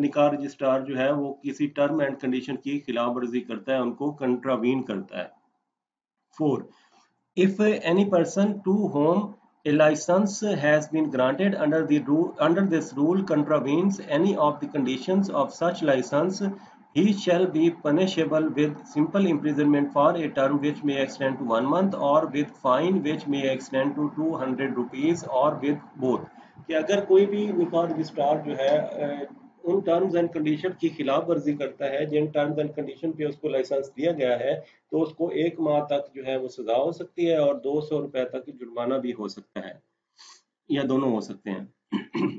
निकाह रजिस्ट्रार जो है वो किसी टर्म एंड कंडीशन की खिलाफ वर्जी करता है उनको कंट्रावीन करता है four if any person to whom a license has been granted under the rule under this rule contravenes any of the conditions of such license he shall be punishable with simple imprisonment for a term which may extend to one month or with fine which may extend to 200 rupees or with both कि अगर कोई भी निकाह registrar जो है उन terms and condition की खिलाफ वर्जी करता है जिन टर्म्स एंड कंडीशन पे उसको लाइसेंस दिया गया है तो उसको एक माह तक जो है वो सजा हो सकती है और दो सौ रुपए तक जुर्माना भी हो सकता है या दोनों हो सकते हैं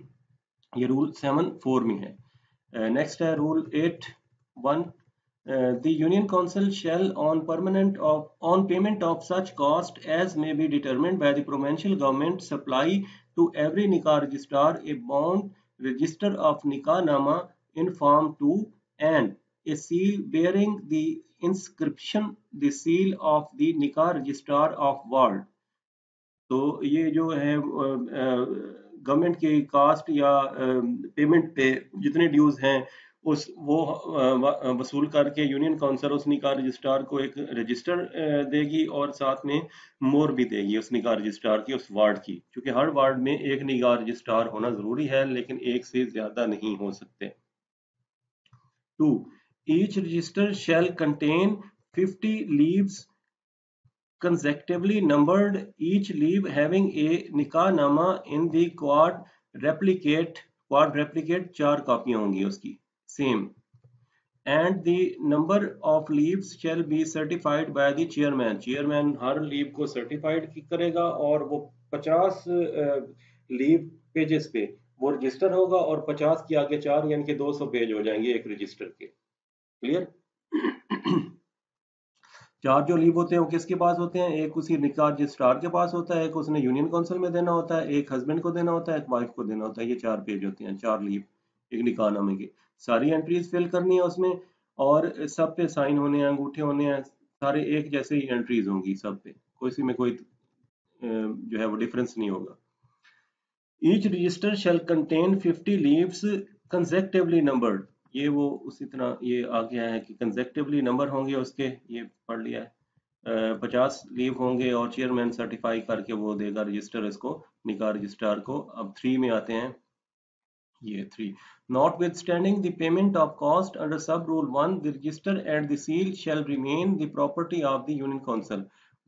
ये रूल सेवन फोर में है नेक्स्ट है rule eight one council shall on permanent of on payment of such cost as may be determined by the provincial government supply to every nikah registrar a bond register of Nikah Nama in Form 2 and a seal bearing the inscription the seal of the Nikah Registrar of World. तो ये जो है government के cast या payment पे जितने dues हैं उस वो वसूल करके यूनियन काउंसिल उस निकाह रजिस्ट्रार को एक रजिस्टर देगी और साथ में मोर भी देगी उस निकाह रजिस्ट्रार की, उस वार्ड की। क्योंकि हर वार्ड में एक निकाह रजिस्ट्रार होना ज़रूरी है, लेकिन एक से ज़्यादा नहीं हो सकते। Two each register shall contain 50 leaves consecutively numbered, each leave having a nikah nama in the replicate, quad replicate चार कॉपियाँ होंगी उसकी। Same. And the number of leaves shall be certified by the chairman. Chairman हर leave को certified करेगा और वो 50 leave pages पे वो रजिस्टर होगा और 50 की आगे चार यानी कि 200 पेज हो जाएँगे एक रजिस्टर के। क्लियर चार जो लीव होते हैं वो किसके पास होते हैं? एक उसी निकाह रजिस्ट्रार के पास होता है, एक उसने यूनियन काउंसिल में देना होता है, एक हस्बैंड को देना होता है, एक वाइफ को देना होता है। ये चार पेज होते हैं, चार लीव एक निकाह नामे के। सारी एंट्रीज फिल करनी है उसमें और सब पे साइन होने हैं, अंगूठे होने हैं, सारे एक जैसे ही एंट्रीज होंगी सब पे। कोई में कोई जो है वो डिफरेंस नहीं होगा। Each register shall contain 50 leaves consecutively numbered ये वो उसी तरह, ये आ गया है कि कंजेक्टिवली नंबर होंगे उसके, ये पढ़ लिया है। पचास लीव होंगे और चेयरमैन सर्टिफाई करके वो देगा रजिस्टर इसको निकाह रजिस्ट्रार को। अब थ्री में आते हैं। ये three Notwithstanding the payment of cost under sub rule 1, the register and the seal shall remain the property of the union council.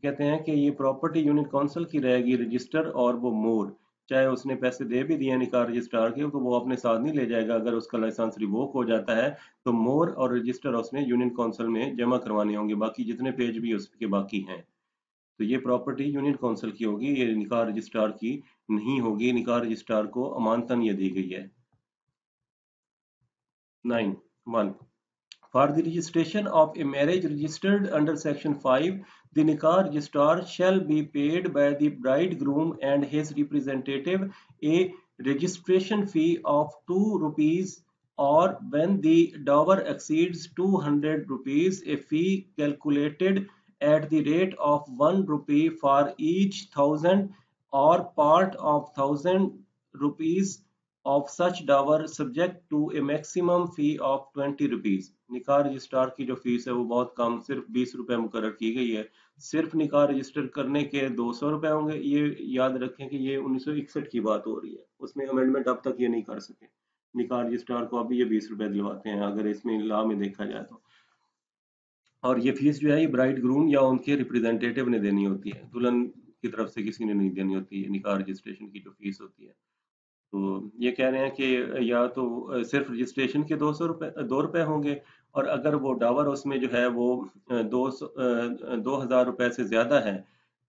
कहते हैं कि ये प्रॉपर्टी यूनियन काउंसिल की रहेगी रजिस्टर और वो मोर। चाहे उसने पैसे दे भी दिए निकाह रजिस्ट्रार के तो वो अपने साथ नहीं ले जाएगा। अगर उसका लाइसेंस रिवोक हो जाता है तो मोर और रजिस्टर उसने यूनियन काउंसिल में जमा करवाने होंगे। बाकी जितने पेज भी उसके बाकी हैं। तो ये प्रॉपर्टी यूनियन काउंसिल की होगी। ये निकाह रजिस्ट्रार की नहीं होगी। निकाह रजिस्ट्रार को अमानतन ये दी गई है। 9. 1. For the registration of a marriage registered under Section 5, the nikah registrar shall be paid by the bridegroom and his representative a registration fee of 2 rupees or when the dower exceeds 200 rupees a fee calculated at the rate of 1 rupee for each thousand or part of thousand rupees of such dower subject to a maximum fee of 20 rupees. निकाह registrar की जो fees है वो बहुत कम, सिर्फ़ बीस रुपए मुकर की गई है। सिर्फ़ निकाह रजिस्टर करने के दो सौ रुपए होंगे। ये याद रखें कि ये उन्नीस की बात हो रही है। उसमें अमेंडमेंट अब तक ये नहीं कर सके। निकाह रजिस्ट्रार को अभी ये बीस रुपए दिलवाते हैं, अगर इसमें ला में देखा जाए तो। और ये फ़ीस जो है, ये ब्राइड ग्रूम या उनके रिप्रेजेंटेटिव ने देनी होती है। दुल्हन की तरफ़ से किसी ने नहीं देनी होती है। निकाह रजिस्ट्रेशन की जो फ़ीस होती है। तो ये कह रहे हैं कि या तो सिर्फ़ रजिस्ट्रेशन के दो सौ रुपये दो रुपये होंगे और अगर वो डावर उसमें जो है वो दो सौ दो हज़ार रुपये से ज़्यादा है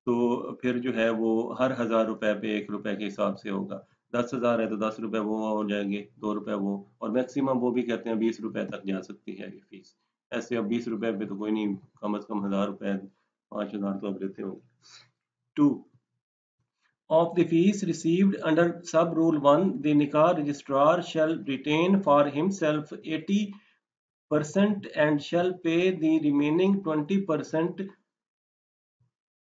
तो फिर जो है वो हर हज़ार रुपये पे एक रुपए के हिसाब से होगा। दस हज़ार है तो दस रुपये वो हो जाएँगे, दो रुपये वो। और मैक्सिमम वो भी कहते हैं बीस रुपये तक जा सकती है ये फ़ीस ऐसे अब बीस रुपये पे तो कोई नहीं, कम अज़ कम हज़ार रुपये पाँच हज़ार तो अब देते होंगे। Two of the fees received under sub rule 1 the nikah registrar shall retain for himself 80% and shall pay the remaining 20%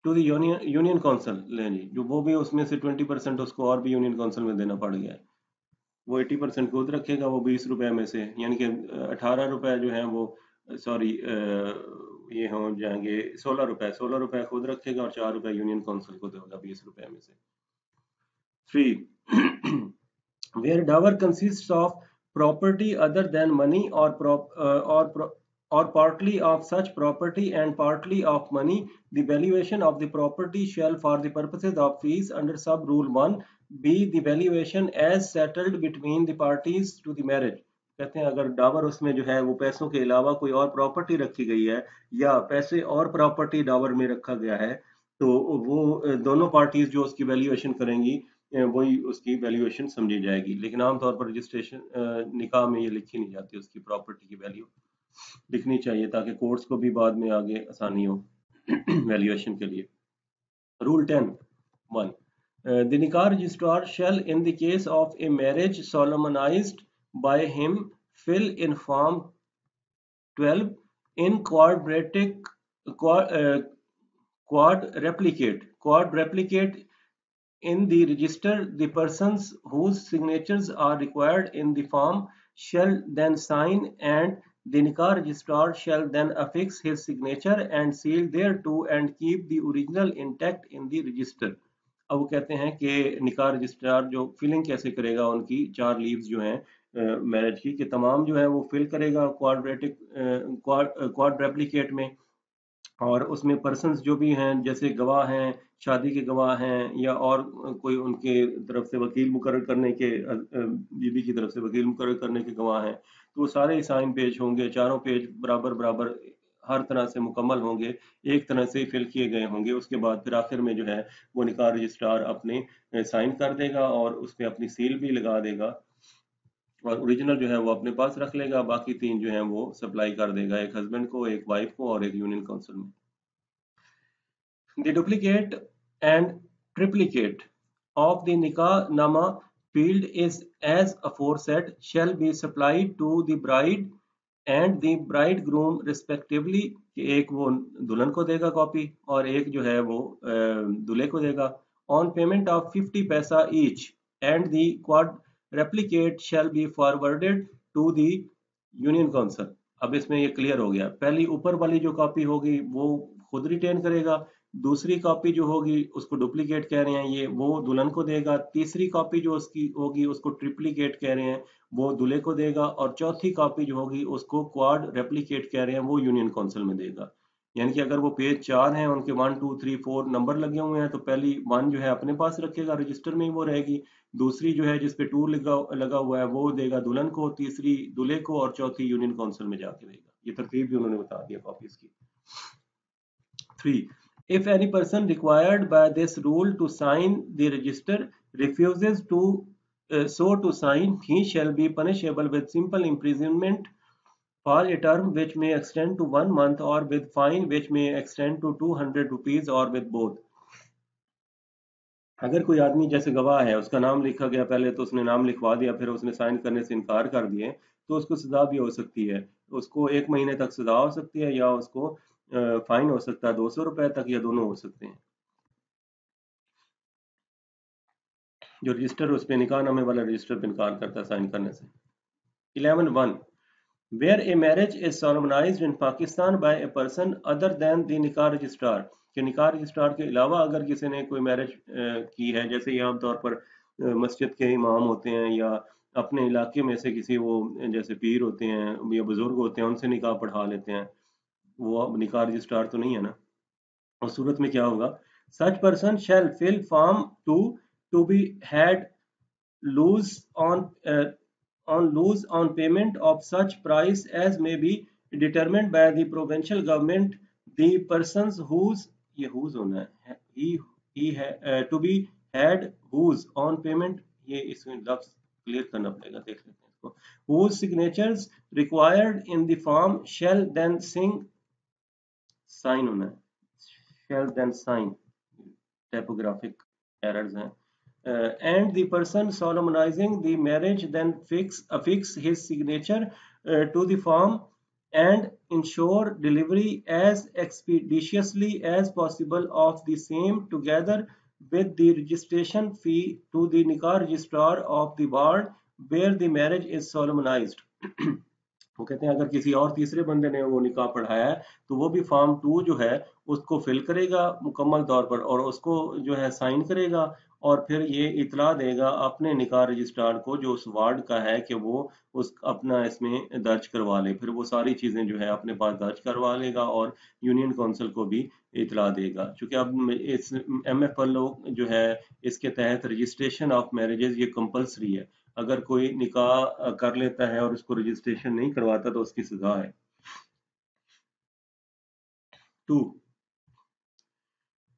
to the union union council ले जी, जो वो भी उसमें से 20 परसेंट उसको और भी यूनियन काउंसिल में देना पड़ गया है। वो 80 परसेंट खुद रखेगा, वो 20 रुपए में से, यानी कि 18 रुपए जो है वो सॉरी ये हो जाएँगे 16 रुपए 16 रुपए खुद रखेगा और चार रुपए यूनियन काउंसिल को देगा 20 रुपए में से। 3. Where consists of property other than money or, prop, uh, or, pro, or partly of such property and partly of money, the valuation of the property shall for the purposes of fees under sub rule 1 be the valuation as settled between the parties to the marriage. कहते हैं अगर डावर उसमें जो है वो पैसों के अलावा कोई और प्रॉपर्टी रखी गई है या पैसे और प्रॉपर्टी डावर में रखा गया है तो वो दोनों पार्टीज़ जो उसकी वैल्यूएशन करेंगी वही उसकी वैल्यूएशन समझी जाएगी। लेकिन आमतौर पर रजिस्ट्रेशन निकाह में ये लिखी नहीं जाती उसकी प्रॉपर्टी की वैल्यू लिखनी चाहिए ताकि कोर्ट्स को भी बाद में आगे आसानी हो वैल्यूएशन के लिए। रूल टेन वन द निकाह registrar shall in the case of a marriage solemnize by him fill in form twelve in क्वारेटिक quadruplicate quadruplicate in the register the persons whose signatures are required in the form shall then sign and the nikah registrar shall then affix his signature and seal thereto and keep the original intact in the register अब वो कहते हैं कि निकाह registrar जो filling कैसे करेगा उनकी चार लीव्स जो हैं मैरिज की कि तमाम जो है वो फिल करेगा क्वाड्रेटिक क्वाड रेप्लिकेट में और उसमें पर्सन जो भी हैं, जैसे गवाह हैं, शादी के गवाह हैं, या और कोई उनके तरफ़ से वकील मुकर करने के बीबी की तरफ़ से वकील मुकर करने के गवाह हैं तो वो सारे साइन पेज होंगे, चारों पेज बराबर बराबर हर तरह से मुकम्मल होंगे, एक तरह से फिल किए गए होंगे, उसके बाद फिर आखिर में जो है, वो निकाह रजिस्ट्रार अपने साइन कर देगा और उस पर अपनी सील भी लगा देगा। और ओरिजिनल जो है वो अपने पास रख लेगा, बाकी तीन जो है वो सप्लाई कर देगा एक हस्बैंड को, एक वाइफ को और एक यूनियन काउंसिल में। Duplicate and triplicate of the निकाह नामा filled is as aforesaid shall be supplied to the bride and the bridegroom respectively एक वो दुल्हन को देगा कॉपी और एक जो है वो दूल्हे को देगा। On payment of 50 paisa each and the quad replicate shall be forwarded to the union council अब इसमें ये क्लियर हो गया। पहली ऊपर वाली जो कॉपी होगी, वो खुद रिटेन करेगा। दूसरी कॉपी जो होगी, उसको डुप्लीकेट कह रहे हैं, ये वो दुल्हन को देगा। तीसरी कॉपी जो उसकी होगी, उसको ट्रिप्लीकेट कह रहे हैं, वो दूल्हे को देगा। और चौथी कॉपी जो होगी, उसको क्वाड रेप्लीकेट कह रहे हैं, वो यूनियन काउंसिल में देगा। यानी कि अगर वो पेज चार हैं उनके one two three four number लगे हुए हैं तो पहली वन जो है अपने पास रखेगा रजिस्टर में ही वो रहेगी। दूसरी जो है जिसपे टू लगा लगा हुआ है वो देगा दुल्हन को तीसरी दूल्हे को और चौथी यूनियन काउंसिल में जाके देगा। ये तरतीब भी उन्होंने बता दिया कॉपीज की। Three if any person required by this rule to sign the register refuses to uh, so to sign he shall be punishable with simple imprisonment for a term which may extend to one month or with fine which may extend to 200 rupees or with both. अगर कोई आदमी जैसे गवाह है, उसका नाम लिखा गया पहले तो उसने नाम लिखवा दिया, फिर उसने साइन करने से इनकार कर दिए तो उसको सजा भी हो सकती है। उसको एक महीने तक सजा हो सकती है या उसको फाइन हो सकता है, दो सौ रुपए तक या दोनों हो सकते हैं। जो रजिस्टर उस पर निकाह नामे वाला रजिस्टर पर इनकार करता है साइन करने से। Eleven one. Where a marriage is solemnized in Pakistan by a person other than the nikah registrar. कि निकाह रजिस्ट्रार के अलावा अगर किसी ने कोई मैरिज की है, जैसे ये आमतौर पर मस्जिद के इमाम होते हैं या अपने इलाके में से किसी वो, जैसे पीर होते हैं या बुज़ुर्ग होते हैं, उनसे निकाह पढ़ा लेते हैं। वो अब निकाह रजिस्ट्रार तो नहीं है ना? उस सूरत में क्या होगा? Such person shall fill form two to be had lose on on lose on payment of such price as may be determined by the provincial government the persons whose ये whose होना है he he uh, to be had whose on payment ये इसमें लफ्ज clear करना पड़ेगा देख लेते हैं इसको whose signatures required in the form shall then sing sign होना है shall then sign typographic errors हैं uh, and the person solemnizing the marriage then fix affix his signature uh, to the form and ensure delivery as expeditiously as possible of the same together with the registration fee to the nikah registrar of the ward where the marriage is solemnized वो कहते हैं, अगर किसी और तीसरे बंदे ने वो निकाह पढ़ाया है तो वो भी फॉर्म टू जो है, उसको फिल करेगा मुकम्मल तौर पर और उसको जो है साइन करेगा और फिर ये इतला देगा अपने निकाह रजिस्ट्रार को जो उस वार्ड का है कि वो उस अपना इसमें दर्ज करवा ले। फिर वो सारी चीज़ें जो है अपने पास दर्ज करवा लेगा और यूनियन काउंसिल को भी इतला देगा। क्योंकि अब इस एम एफ़ लोग जो है, इसके तहत रजिस्ट्रेशन ऑफ़ मैरिजेज ये कंपलसरी है। अगर कोई निकाह कर लेता है और उसको रजिस्ट्रेशन नहीं करवाता तो उसकी सजा है two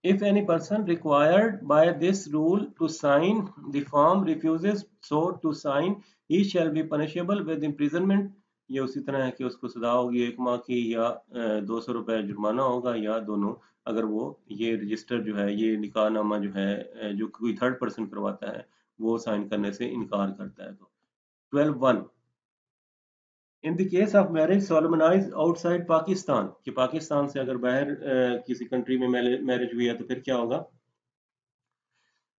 If any person required by this rule to sign the form refuses so to sign, he shall be punishable with imprisonment. ये उसी तरह है कि उसको सजा होगी एक माह की या दो सौ रुपये जुर्माना होगा या दोनों अगर वो ये रजिस्टर जो है ये निकाहनामा जो है जो कोई थर्ड पर्सन करवाता है वो साइन करने से इनकार करता है तो। Twelve one. In the case of marriage solemnize outside Pakistan, कि पाकिस्तान से अगर बाहर किसी कंट्री में मैरिज हुई है तो फिर क्या होगा?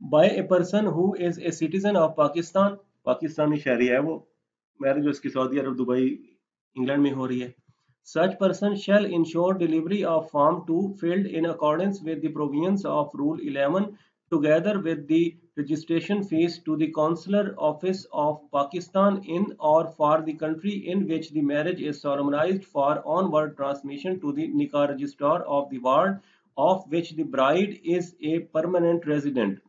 By a person who is a citizen of Pakistan Pakistani शहरी है वो, मैरिज उसकी सऊदी अरब, दुबई, इंग्लैंड में हो रही है। Such person shall ensure delivery of Form 2 filled in accordance with the provisions of Rule 11 together with the registration fees to the consular office of Pakistan in or for the country in which the marriage is solemnized for onward transmission to the Nikah registrar of the ward of which the bride is a permanent resident.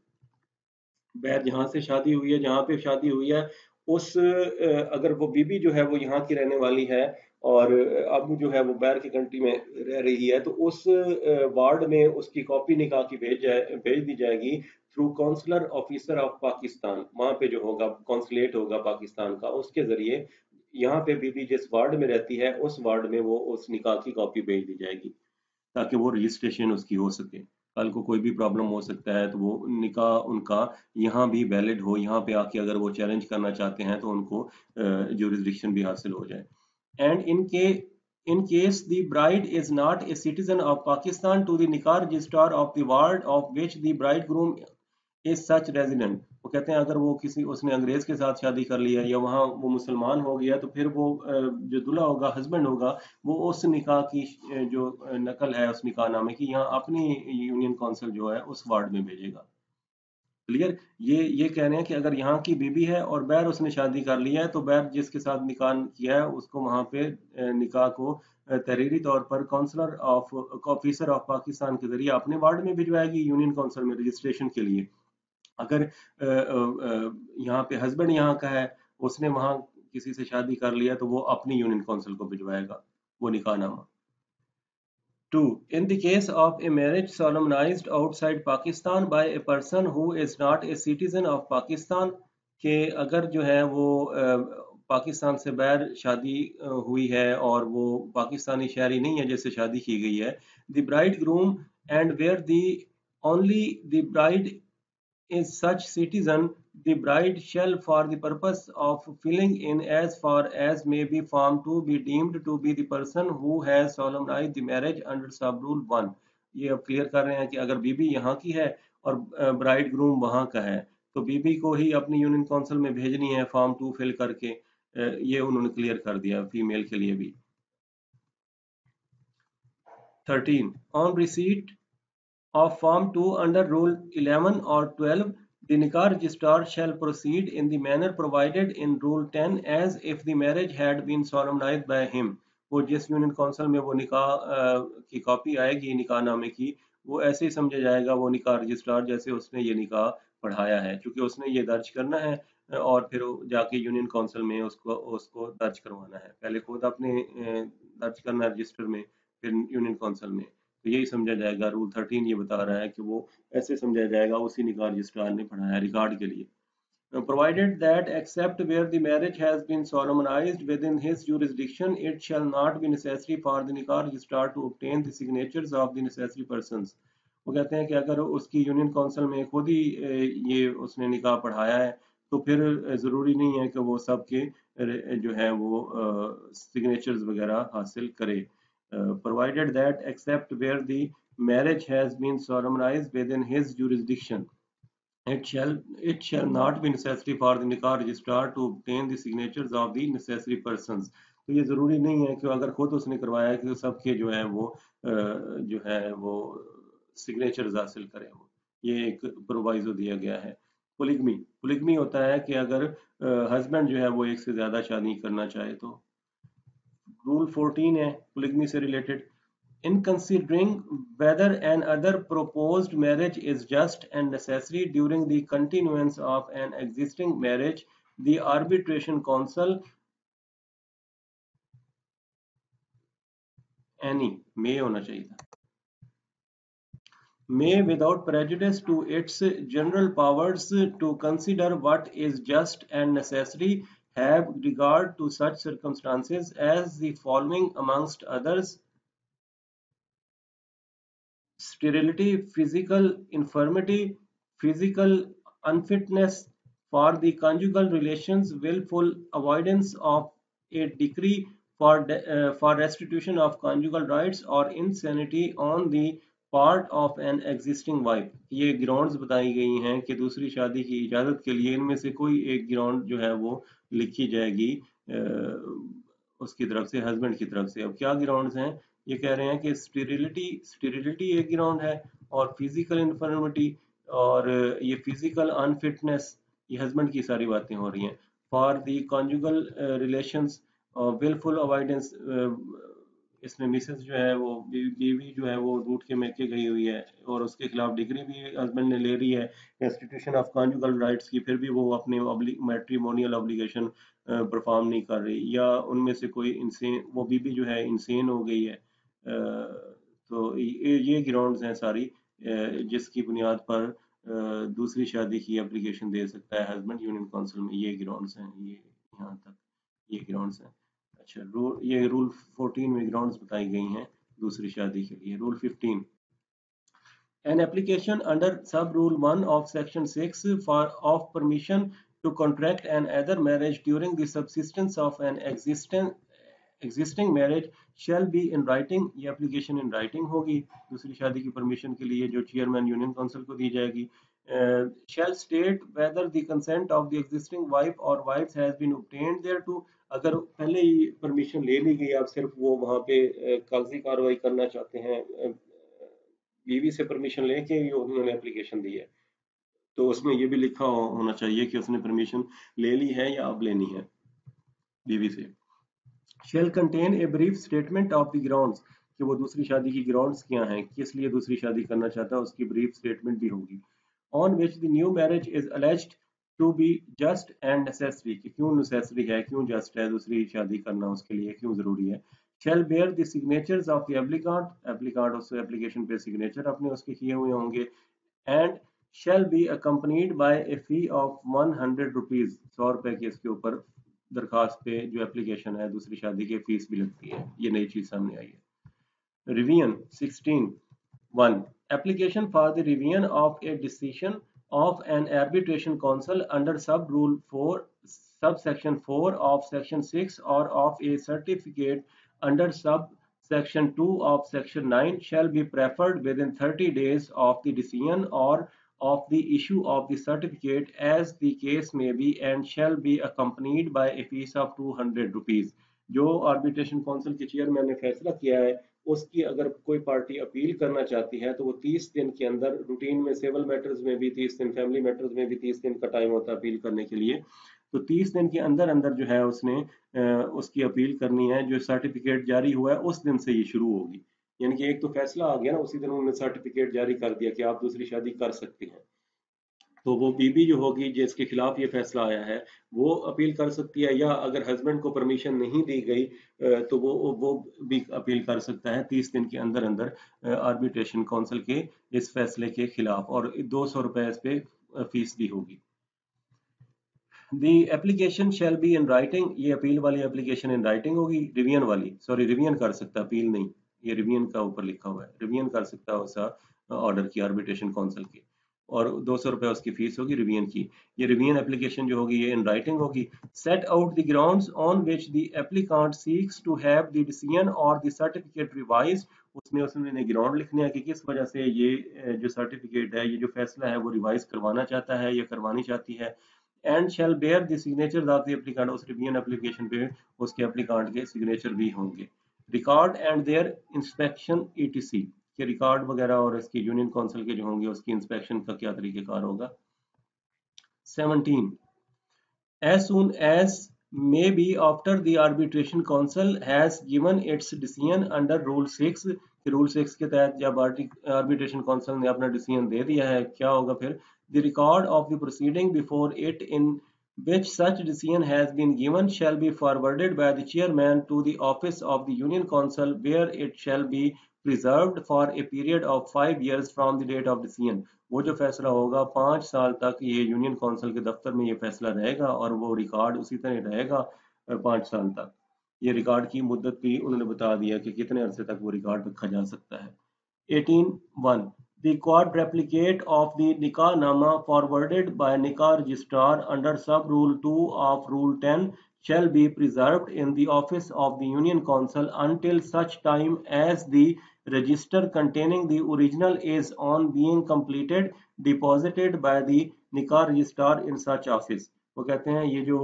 बैर जहाँ से शादी हुई है जहाँ पे शादी हुई है उस अगर वो बीबी जो है वो यहाँ की रहने वाली है और अब जो है वो बैर की कंट्री में रह रही है तो उस वार्ड में उसकी कॉपी निकाह की भेज जाए भेज दी जाएगी through consular officer of Pakistan वहाँ पे जो होगा कॉन्सुलेट होगा पाकिस्तान का, उसके ज़रिए यहाँ पे बीबी जिस वार्ड में रहती है, उस वार्ड में वो उस निकाह की कॉपी भेज दी जाएगी, ताकि वो रजिस्ट्रेशन उसकी हो सके। कल को कोई भी प्रॉब्लम हो सकता है तो वो निकाह उनका यहाँ भी वैलिड हो, यहाँ पे आके अगर वो चैलेंज करना चाहते हैं तो उनको जो जुरिस्डिक्शन भी हासिल हो जाए। And in case in case the bride is not a citizen of Pakistan to the nikah registrar of the ward of which the bridegroom is such resident, वो कहते हैं, अगर वो किसी, उसने अंग्रेज़ के साथ शादी कर लिया या वहाँ वो मुसलमान हो गया तो फिर वो जो दुल्हा होगा हस्बैंड होगा, वो उस निकाह की जो नकल है, उस निकाह नामे की, यहाँ अपनी यूनियन काउंसिल जो है, उस वार्ड में भेजेगा। क्लियर ये ये कह रहे हैं कि अगर यहाँ की बीबी है और बैर उसने शादी कर लिया है तो बैर जिसके साथ निकाह किया है, उसको वहाँ पे निकाह को तहरीरी तौर पर consular of officer of Pakistan के ज़रिए अपने वार्ड में भिजवाएगी यूनियन काउंसिल में रजिस्ट्रेशन के लिए। अगर यहाँ पे हस्बैंड यहाँ का है, उसने वहाँ किसी से शादी कर लिया तो वो अपनी यूनियन काउंसिल को भिजवाएगा, वो निकाह नामा 2. In the case of a marriage solemnized outside Pakistan by a person who is not a citizen of Pakistan, के अगर जो है वो पाकिस्तान से बैर शादी हुई है और वो पाकिस्तानी शहरी नहीं है जैसे शादी की गई है the bridegroom and where the only the bride is such citizen the bride shall for the purpose of filling in as far as may be formed to be deemed to be the person who has solemnized the marriage under sub rule 1 ये अब clear कर रहे हैं कि अगर बीबी यहाँ की है और ब्राइड ग्रूम वहाँ का है तो बीबी को ही अपनी यूनियन काउंसिल में भेजनी है फॉर्म टू फिल करके ये उन्होंने क्लियर कर दिया फीमेल के लिए भी thirteen on receipt of Form 2 under Rule 11 or 12 The nikah registrar shall proceed in the manner provided in Rule 10 as if the marriage had been solemnized by him. वो जिस यूनियन काउंसिल में वो निकाह की copy आएगी, निकाह नामे की, वो ऐसे ही समझा जाएगा, वो निकाह रजिस्ट्रार जैसे उसने ये निकाह पढ़ाया है, क्योंकि उसने ये दर्ज करना है, और फिर जाके यूनियन काउंसिल में उसको उसको दर्ज करवाना है पहले खुद अपने दर्ज करना रजिस्टर में, फिर यूनियन काउंसिल में तो यही समझा जाएगा रूल थर्टीन ये बता रहा है कि वो ऐसे समझा जाएगा उसी निकाह रजिस्ट्रार ने पढ़ाया रिकॉर्ड के लिए provided that except where the marriage has been solemnized within his jurisdiction it shall not be necessary for the nikah registrar to obtain the signatures of the necessary persons वो कहते हैं कि अगर उसकी यूनियन काउंसिल में खुद ही ये उसने निकाह पढ़ाया है तो फिर ज़रूरी नहीं है कि वो सब के जो है वो सिग्नेचर्स वगैरह हासिल करे Uh, provided that except where the marriage has been solemnized within his jurisdiction it shall it shall not be necessary for the nikah registrar to obtain the signatures of the necessary persons तो ये ज़रूरी नहीं है कि अगर खुद उसने करवाया कि सबके जो है वो जो है वो सिग्नेचर्स हासिल करें वो ये एक प्रोवाइजो दिया गया है पोलिगमी पोलिगमी होता है कि अगर हस्बैंड जो है वो एक से ज़्यादा शादी करना चाहे तो rule 14 है polygamy related. In considering whether an other proposed marriage is just and necessary during the continuance of an existing marriage the arbitration council any may hona chahiye may without prejudice to its general powers to consider what is just and necessary have regard to such circumstances as the following amongst others sterility physical infirmity physical unfitness for the conjugal relations willful avoidance of a decree for, de uh, for restitution of conjugal rights or insanity on the part of an existing wife ये grounds बताई गई हैं कि दूसरी शादी की इजाज़त के लिए इनमें से कोई एक ग्राउंड जो है वो लिखी जाएगी उसकी तरफ़ से हस्बैंड की तरफ़ से। अब क्या ग्राउंड्स हैं? ये कह रहे हैं कि स्टेरिलिटी स्टेरिलिटी एक ग्राउंड है और फ़िज़िकल इन्फर्मिटी और ये फ़िज़िकल अनफिटनेस ये हस्बैंड की सारी बातें हो रही हैं। For the conjugal relations wilful avoidance इसमें मिसेस जो है वो बीवी जो है वो रूट के मैके गई हुई है और उसके खिलाफ डिग्री भी हस्बैंड ने ले रही है इंस्टीट्यूशन ऑफ़ कॉन्जुगल राइट्स की, फिर भी वो अपने मैट्रीमोनियल ऑब्लिगेशन परफॉर्म नहीं कर रही या उनमें से कोई इंसेन वो बीबी जो है इंसेन हो गई है। तो ये ग्राउंड्स हैं सारी जिसकी बुनियाद पर दूसरी शादी की एप्लीकेशन दे सकता है हस्बैंड यूनियन काउंसिल में, ये ग्राउंड्स हैं, ये यहाँ तक, ये ग्राउंड्स हैं। अच्छा रूल ये रूल 14 में ग्राउंड्स बताई गई हैं दूसरी शादी के लिए rule 15 an application under sub rule 1 of section 6 for of permission to contract an other marriage during the subsistence of an existing existing marriage shall be in writing ये application in writing होगी दूसरी शादी की permission के लिए जो chairman union council को दी जाएगी uh, shall state whether the consent of the existing wife or wives has been obtained thereto अगर पहले ही परमिशन ले ली गई आप सिर्फ़ वो वहाँ पे कागज़ी कार्रवाई करना चाहते हैं बीवी से परमिशन लेके ही उन्होंने एप्लीकेशन दी है तो उसमें ये भी लिखा हो, होना चाहिए कि उसने परमिशन ले ली है या अब लेनी है बीवी से। Shall contain a brief statement of the grounds कि वो दूसरी शादी की ग्राउंड्स क्या हैं किस लिए दूसरी शादी करना चाहता है उसकी ब्रीफ स्टेटमेंट भी होगी। On which the new marriage is alleged to be just and necessary क्यों नेसेसरी है, क्यों जस्ट है, दूसरी शादी करना उसके लिए क्यों ज़रूरी है? Shall bear the signatures of the applicant applicant उस एप्लीकेशन पे सिग्नेचर अपने उसके किए हुए होंगे and shall be accompanied by a fee of one hundred rupees सौ रुपए के इसके ऊपर दरखास्त पे जो एप्लीकेशन है, दूसरी शादी की फ़ीस भी लगती है। ये नई चीज़ सामने आई है। Revision 16 one application for the revision of a decision of an arbitration council under sub rule 4 subsection 4 of section 6 or of a certificate under sub section 2 of section 9 shall be preferred within 30 days of the decision or of the issue of the certificate as the case may be and shall be accompanied by a fees of 200 rupees जो arbitration council के chairman ने फैसला किया है उसकी अगर कोई party appeal करना चाहती है तो वो तीस दिन के अंदर रूटीन में सिविल मैटर्स में भी, तीस दिन फैमिली मैटर्स में भी तीस दिन का टाइम होता है अपील करने के लिए। तो तीस दिन के अंदर अंदर जो है उसने उसकी अपील करनी है, जो सर्टिफिकेट जारी हुआ है, उस दिन से ये शुरू होगी। यानी कि एक तो फैसला आ गया ना, उसी दिन उन्होंने सर्टिफिकेट जारी कर दिया कि आप दूसरी शादी कर सकते हैं। तो वो बीबी जो होगी, जिसके खिलाफ ये फैसला आया है, वो अपील कर सकती है, या अगर हस्बैंड को परमिशन नहीं दी गई तो वो वो भी अपील कर सकता है तीस दिन के अंदर अंदर आर्बिट्रेशन काउंसिल के इस फैसले के खिलाफ, और दो सौ रुपए इस पे फ़ीस भी होगी। The application shall be in writing ये अपील वाली एप्लीकेशन इन राइटिंग होगी रिवियन वाली सॉरी रिवियन कर सकता अपील नहीं, ये रिवियन का ऊपर लिखा हुआ है रिवियन कर सकता है ऑर्डर की आर्बिट्रेशन काउंसिल की। और दो सौ रुपए उसकी फ़ीस होगी रिवीजन की। ये रिवीजन एप्लीकेशन जो होगी, ये इन राइटिंग होगी। Set out the grounds on which the applicant seeks to have the decision or the certificate revise उसमें उसमें ग्राउंड लिखने हैं कि किस वजह से ये जो सर्टिफिकेट है, ये जो फैसला है, वो रिवाइज करवाना चाहता है या करवानी चाहती है। And shall bear the signature of the applicant उस रिवीजन एप्लीकेशन पे उसके एप्लीकेंट के सिग्नेचर भी होंगे। Record and their inspection ETC के रिकॉर्ड वगैरह और इसके यूनियन काउंसिल के जो होंगे, उसकी इंस्पेक्शन का क्या तरीकेकार होगा? 17 as soon as may be after the arbitration council has given its decision under rule six rule six के तहत जब आर्बिट्रेशन काउंसिल ने अपना डिसीज़न दे दिया है, क्या होगा फिर? The record of the proceeding before it in which such decision has been given shall be forwarded by the chairman to the office of the union council where it shall be preserved for a period of five years from the date of decision वो जो फैसला होगा पाँच साल तक ये union council के दफ्तर में ये फैसला रहेगा और वो रिकॉर्ड उसी तरह रहेगा पाँच साल तक ये रिकॉर्ड की मुद्दत भी उन्होंने बता दिया कि कितने अरसे तक वो रिकॉर्ड रखा जा सकता है 18 1 The quad replicate of the Nikah Nama forwarded by Nikah registrar under sub rule 2 of rule 10 shall be preserved in the office of the Union Council until such time as the register containing the original is on being completed, deposited by the Nikah registrar in such office. वो कहते हैं, ये जो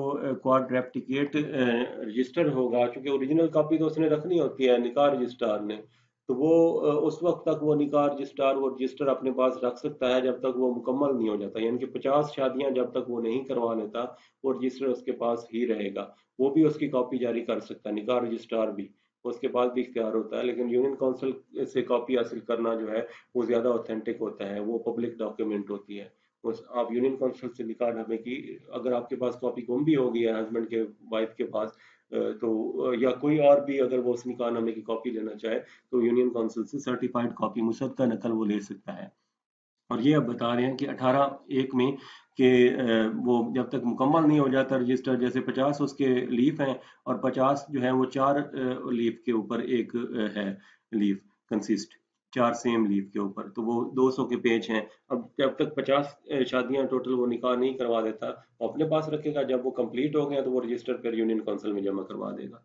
quad रेप्टिकेट register होगा क्योंकि original copy तो उसने रखनी होती है निकाह रजिस्ट्रार ने तो वो उस वक्त तक वो निकाह रजिस्ट्रार वो रजिस्टर अपने पास रख सकता है, जब तक वो मुकम्मल नहीं हो जाता। यानी कि पचास शादियाँ जब तक वो नहीं करवा लेता, वो रजिस्टर उसके पास ही रहेगा। वो भी उसकी कॉपी जारी कर सकता है निकाह रजिस्ट्रार भी। उसके पास भी इख्तियार होता है, लेकिन यूनियन काउंसिल से कॉपी हासिल करना जो है, वो ज़्यादा ऑथेंटिक होता है, वो पब्लिक डॉक्यूमेंट होती है। उस, आप यूनियन काउंसिल से निकाल हमें कि अगर आपके पास कॉपी गुम भी हो गई है हस्बैंड के वाइफ के पास तो या कोई और भी अगर वो उस निकाहनामे की कॉपी लेना चाहे तो यूनियन काउंसिल से सर्टिफाइड कॉपी मुसद नकल वो ले सकता है। और ये अब बता रहे हैं कि 18 एक में कि वो जब तक मुकम्मल नहीं हो जाता रजिस्टर, जैसे 50 उसके लीफ हैं और 50 जो है वो चार लीफ के ऊपर एक है लीफ कंसिस्ट चार सेम लीव के ऊपर। तो वो 200 के पेज हैं। अब जब तक 50 शादियाँ टोटल वो निकाह नहीं करवा देता, वो अपने पास रखेगा। जब वो कंप्लीट हो गया तो वो रजिस्टर फिर यूनियन काउंसिल में जमा करवा देगा।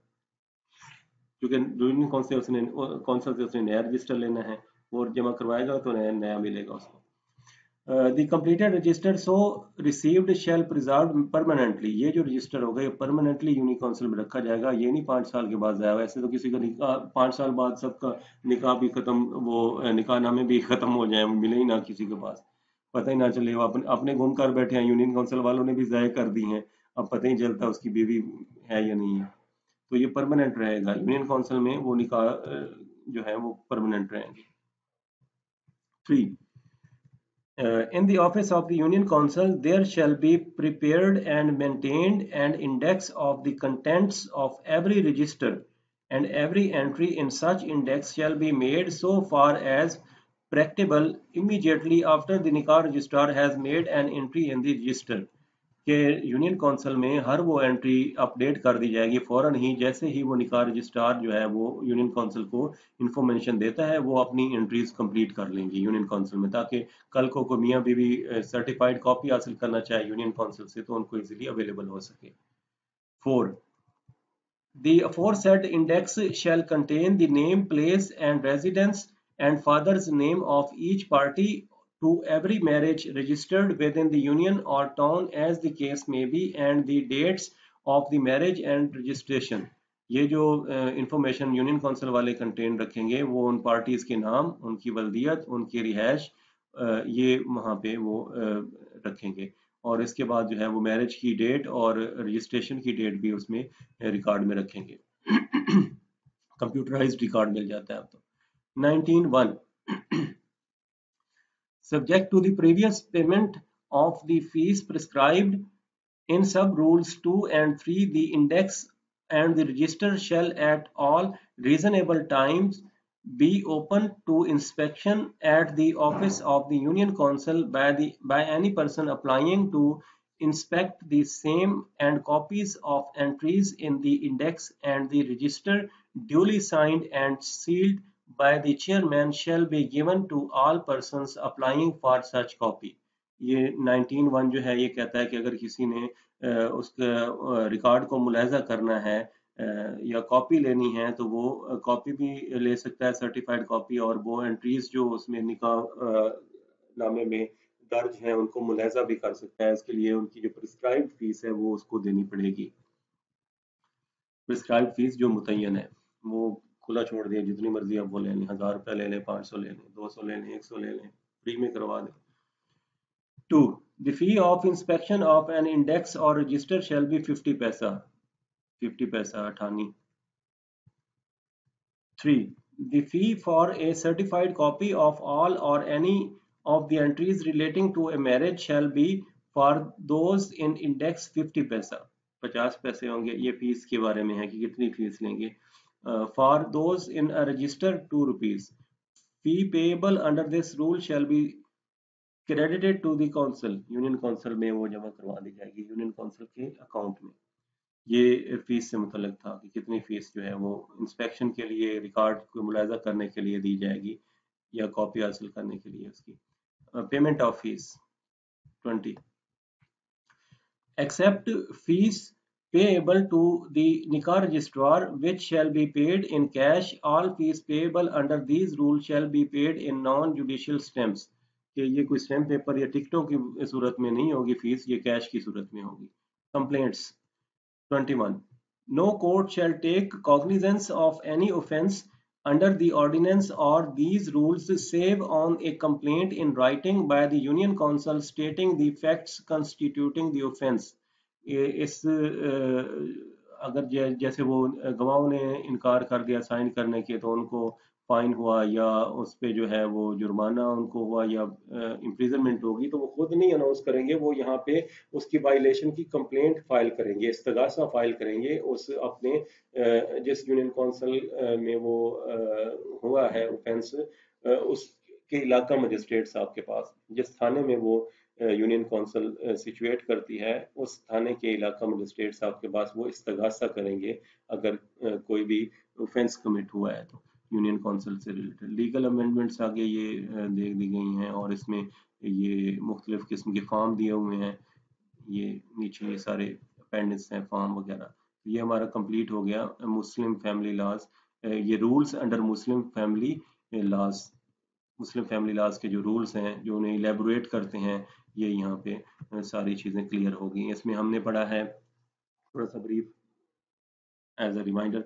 क्योंकि यूनियन काउंसिल उसने काउंसिल से उसने नया रजिस्टर लेना है। वो जमा करवाएगा तो नया नया मिलेगा उसको। The completed register so received shall preserve permanently ये जो रजिस्टर होगा ये परमानेंटली यूनिक काउंसिल में रखा जाएगा। ये नहीं पाँच साल के बाद जाएगा ऐसे तो किसी का निकाह पाँच साल बाद सबका निकाह भी खत्म, वो निकाह नामे भी खत्म हो जाए, मिले ही ना किसी के पास। पता ही ना चले, वो अपने अपने घूम कर बैठे हैं। यूनियन काउंसिल वालों ने भी ज़ाय कर दी हैं। अब पता ही चलता उसकी बीवी है या नहीं है। तो ये परमानेंट रहेगा। यूनियन काउंसिल में वो निकाह जो है वो परमानेंट रहेंगे। Three Uh, in the office of the Union Council, there shall be prepared and maintained an index of the contents of every register, and every entry in such index shall be made so far as practicable immediately after the Nikah registrar has made an entry in the register. कि union council में हर वो entry update कर दी जाएगी फ़ौरन ही जैसे ही वो निकार registrar जो है वो यूनियन काउंसिल को इन्फॉर्मेशन देता है वो अपनी एंट्रीज कंप्लीट कर लेंगी यूनियन काउंसिल में ताकि कल को कोई मियाँ बीवी सर्टिफाइड कॉपी हासिल करना चाहे यूनियन काउंसिल से तो उनको इजीली अवेलेबल हो सके। Four The aforesaid index shall contain the name, place, and residence and father's name of each party to every marriage registered within the union or town as the case may be and the dates of the marriage and registration. ये जो information union council वाले contain रखेंगे, वो उन parties के नाम, उनकी वल्दियत उनकी रिहाइश ये वहाँ पे वो रखेंगे। और इसके बाद जो है वो मैरिज की डेट और रजिस्ट्रेशन की डेट भी उसमें रिकॉर्ड में रखेंगे। कंप्यूटराइज्ड रिकॉर्ड मिल जाता है अब तो। 19 subject to the previous payment of the fees prescribed in sub rules 2 and 3 the index and the register shall at all reasonable times be open to inspection at the office of the union council by the by any person applying to inspect the same and copies of entries in the index and the register duly signed and sealed by the chairman shall be given to all persons applying for such copy. ये 19 one जो है, ये कहता है कि अगर किसी ने उसके रिकॉर्ड को मुलायजा करना है या कॉपी लेनी है तो वो कॉपी भी ले सकता है सर्टिफाइड कॉपी और वो एंट्रीज जो उसमें निकाह नामे में दर्ज हैं, उनको मुलाजा भी कर सकता है। इसके लिए उनकी जो प्रिस्क्राइब फ़ीस है, वो उसको देनी पड़ेगी। प्रिस्क्राइब फ़ीस जो मुतन है, वो खुला छोड़ दिया, जितनी मर्ज़ी आप वो ले लें, हज़ार रुपया ले लें, पाँच सौ ले लें, दो सौ ले लें, एक सौ ले लें, फ्री में करवा दें। Two, the fee of inspection of an index or register shall be fifty paisa fifty paisa अठानी। Three, the fee for a certified copy of all or any of the entries relating to a marriage shall be for those in index 50 पैसा। 50 पैसे होंगे, ये fees के बारे में है कि कितनी फ़ीस लेंगे। For those in a register two rupees fee payable under this rule shall be credited to the council union council में वो जमा करवा दी जाएगी यूनियन काउंसिल के अकाउंट में ये फ़ीस से मुतलक था कि कितनी फ़ीस जो है वो इंस्पेक्शन के लिए रिकॉर्ड को मुलाजा करने के लिए दी जाएगी या कॉपी हासिल करने के लिए उसकी uh, payment of fees 20 except fees payable to the nikah registrar which shall be paid in cash all fees payable under these rules shall be paid in non judicial stamps कि ये कोई stamp paper या टिकटों की सूरत में नहीं होगी फ़ीस ये कैश की सूरत में होगी complaints 21 no court shall take cognizance of any offence under the ordinance or these rules save on a complaint in writing by the union council stating the facts constituting the offence इस अगर जैसे वो गवाहों ने इनकार कर दिया sign करने के तो उनको फाइन हुआ या उस पर जो है वो जुर्माना उनको हुआ या इम्प्रिजनमेंट होगी तो वो खुद नहीं अनाउंस करेंगे, वो यहाँ पे उसकी वायलेशन की कंप्लेंट फ़ाइल करेंगे, इस्तगासा फ़ाइल करेंगे, उस अपने जिस यूनियन काउंसिल में वो हुआ है ऑफेंस उसके इलाका मजिस्ट्रेट साहब के पास, जिस थाने में वो यूनियन काउंसिल सिचुएट करती है, उस थाने के इलाका मजिस्ट्रेट साहब के पास वो इस्तगासा करेंगे अगर कोई भी ऑफेंस कमिट हुआ है तो। यूनियन काउंसिल से रिलेटेड लीगल अमेंडमेंट्स आगे ये दे, दी गई हैं और इसमें ये मुख्तलिफ़ किस्म के फॉर्म दिए हुए हैं। ये नीचे ये सारे अपेंडिक्स हैं फॉर्म वगैरह। तो ये हमारा कंप्लीट हो गया मुस्लिम फैमिली लॉज ये rules under Muslim family laws Muslim family laws के जो रूल्स हैं, जो उन्हें इलेबोरेट करते हैं ये यहाँ पे सारी चीज़ें क्लियर हो गई। इसमें हमने पढ़ा है थोड़ा सा ब्रीफ एज अ रिमाइंडर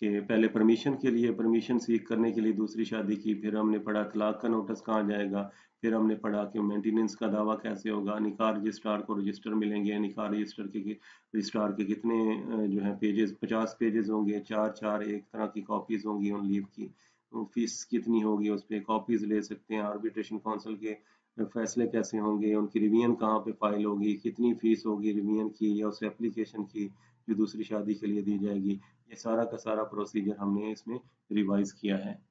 कि पहले परमिशन के लिए परमिशन सीख करने के लिए दूसरी शादी की, फिर हमने पढ़ा तलाक का नोटिस कहाँ जाएगा, फिर हमने पढ़ा कि मेंटेनेंस का दावा कैसे होगा निकार रजिस्ट्रार को रजिस्टर मिलेंगे निकार रजिस्टर के रजिस्ट्रार के कितने जो है पेजेस पचास पेजेस होंगे, चार चार एक तरह की कॉपीज होंगी उन लीव की। फ़ीस कितनी होगी उस पर कॉपीज ले सकते हैं आर्बिट्रेशन काउंसिल के फैसले कैसे होंगे, उनकी रिवीजन कहाँ पे फ़ाइल होगी, कितनी फ़ीस होगी रिवीजन की या उस एप्लीकेशन की जो दूसरी शादी के लिए दी जाएगी, ये सारा का सारा प्रोसीजर हमने इसमें रिवाइज किया है।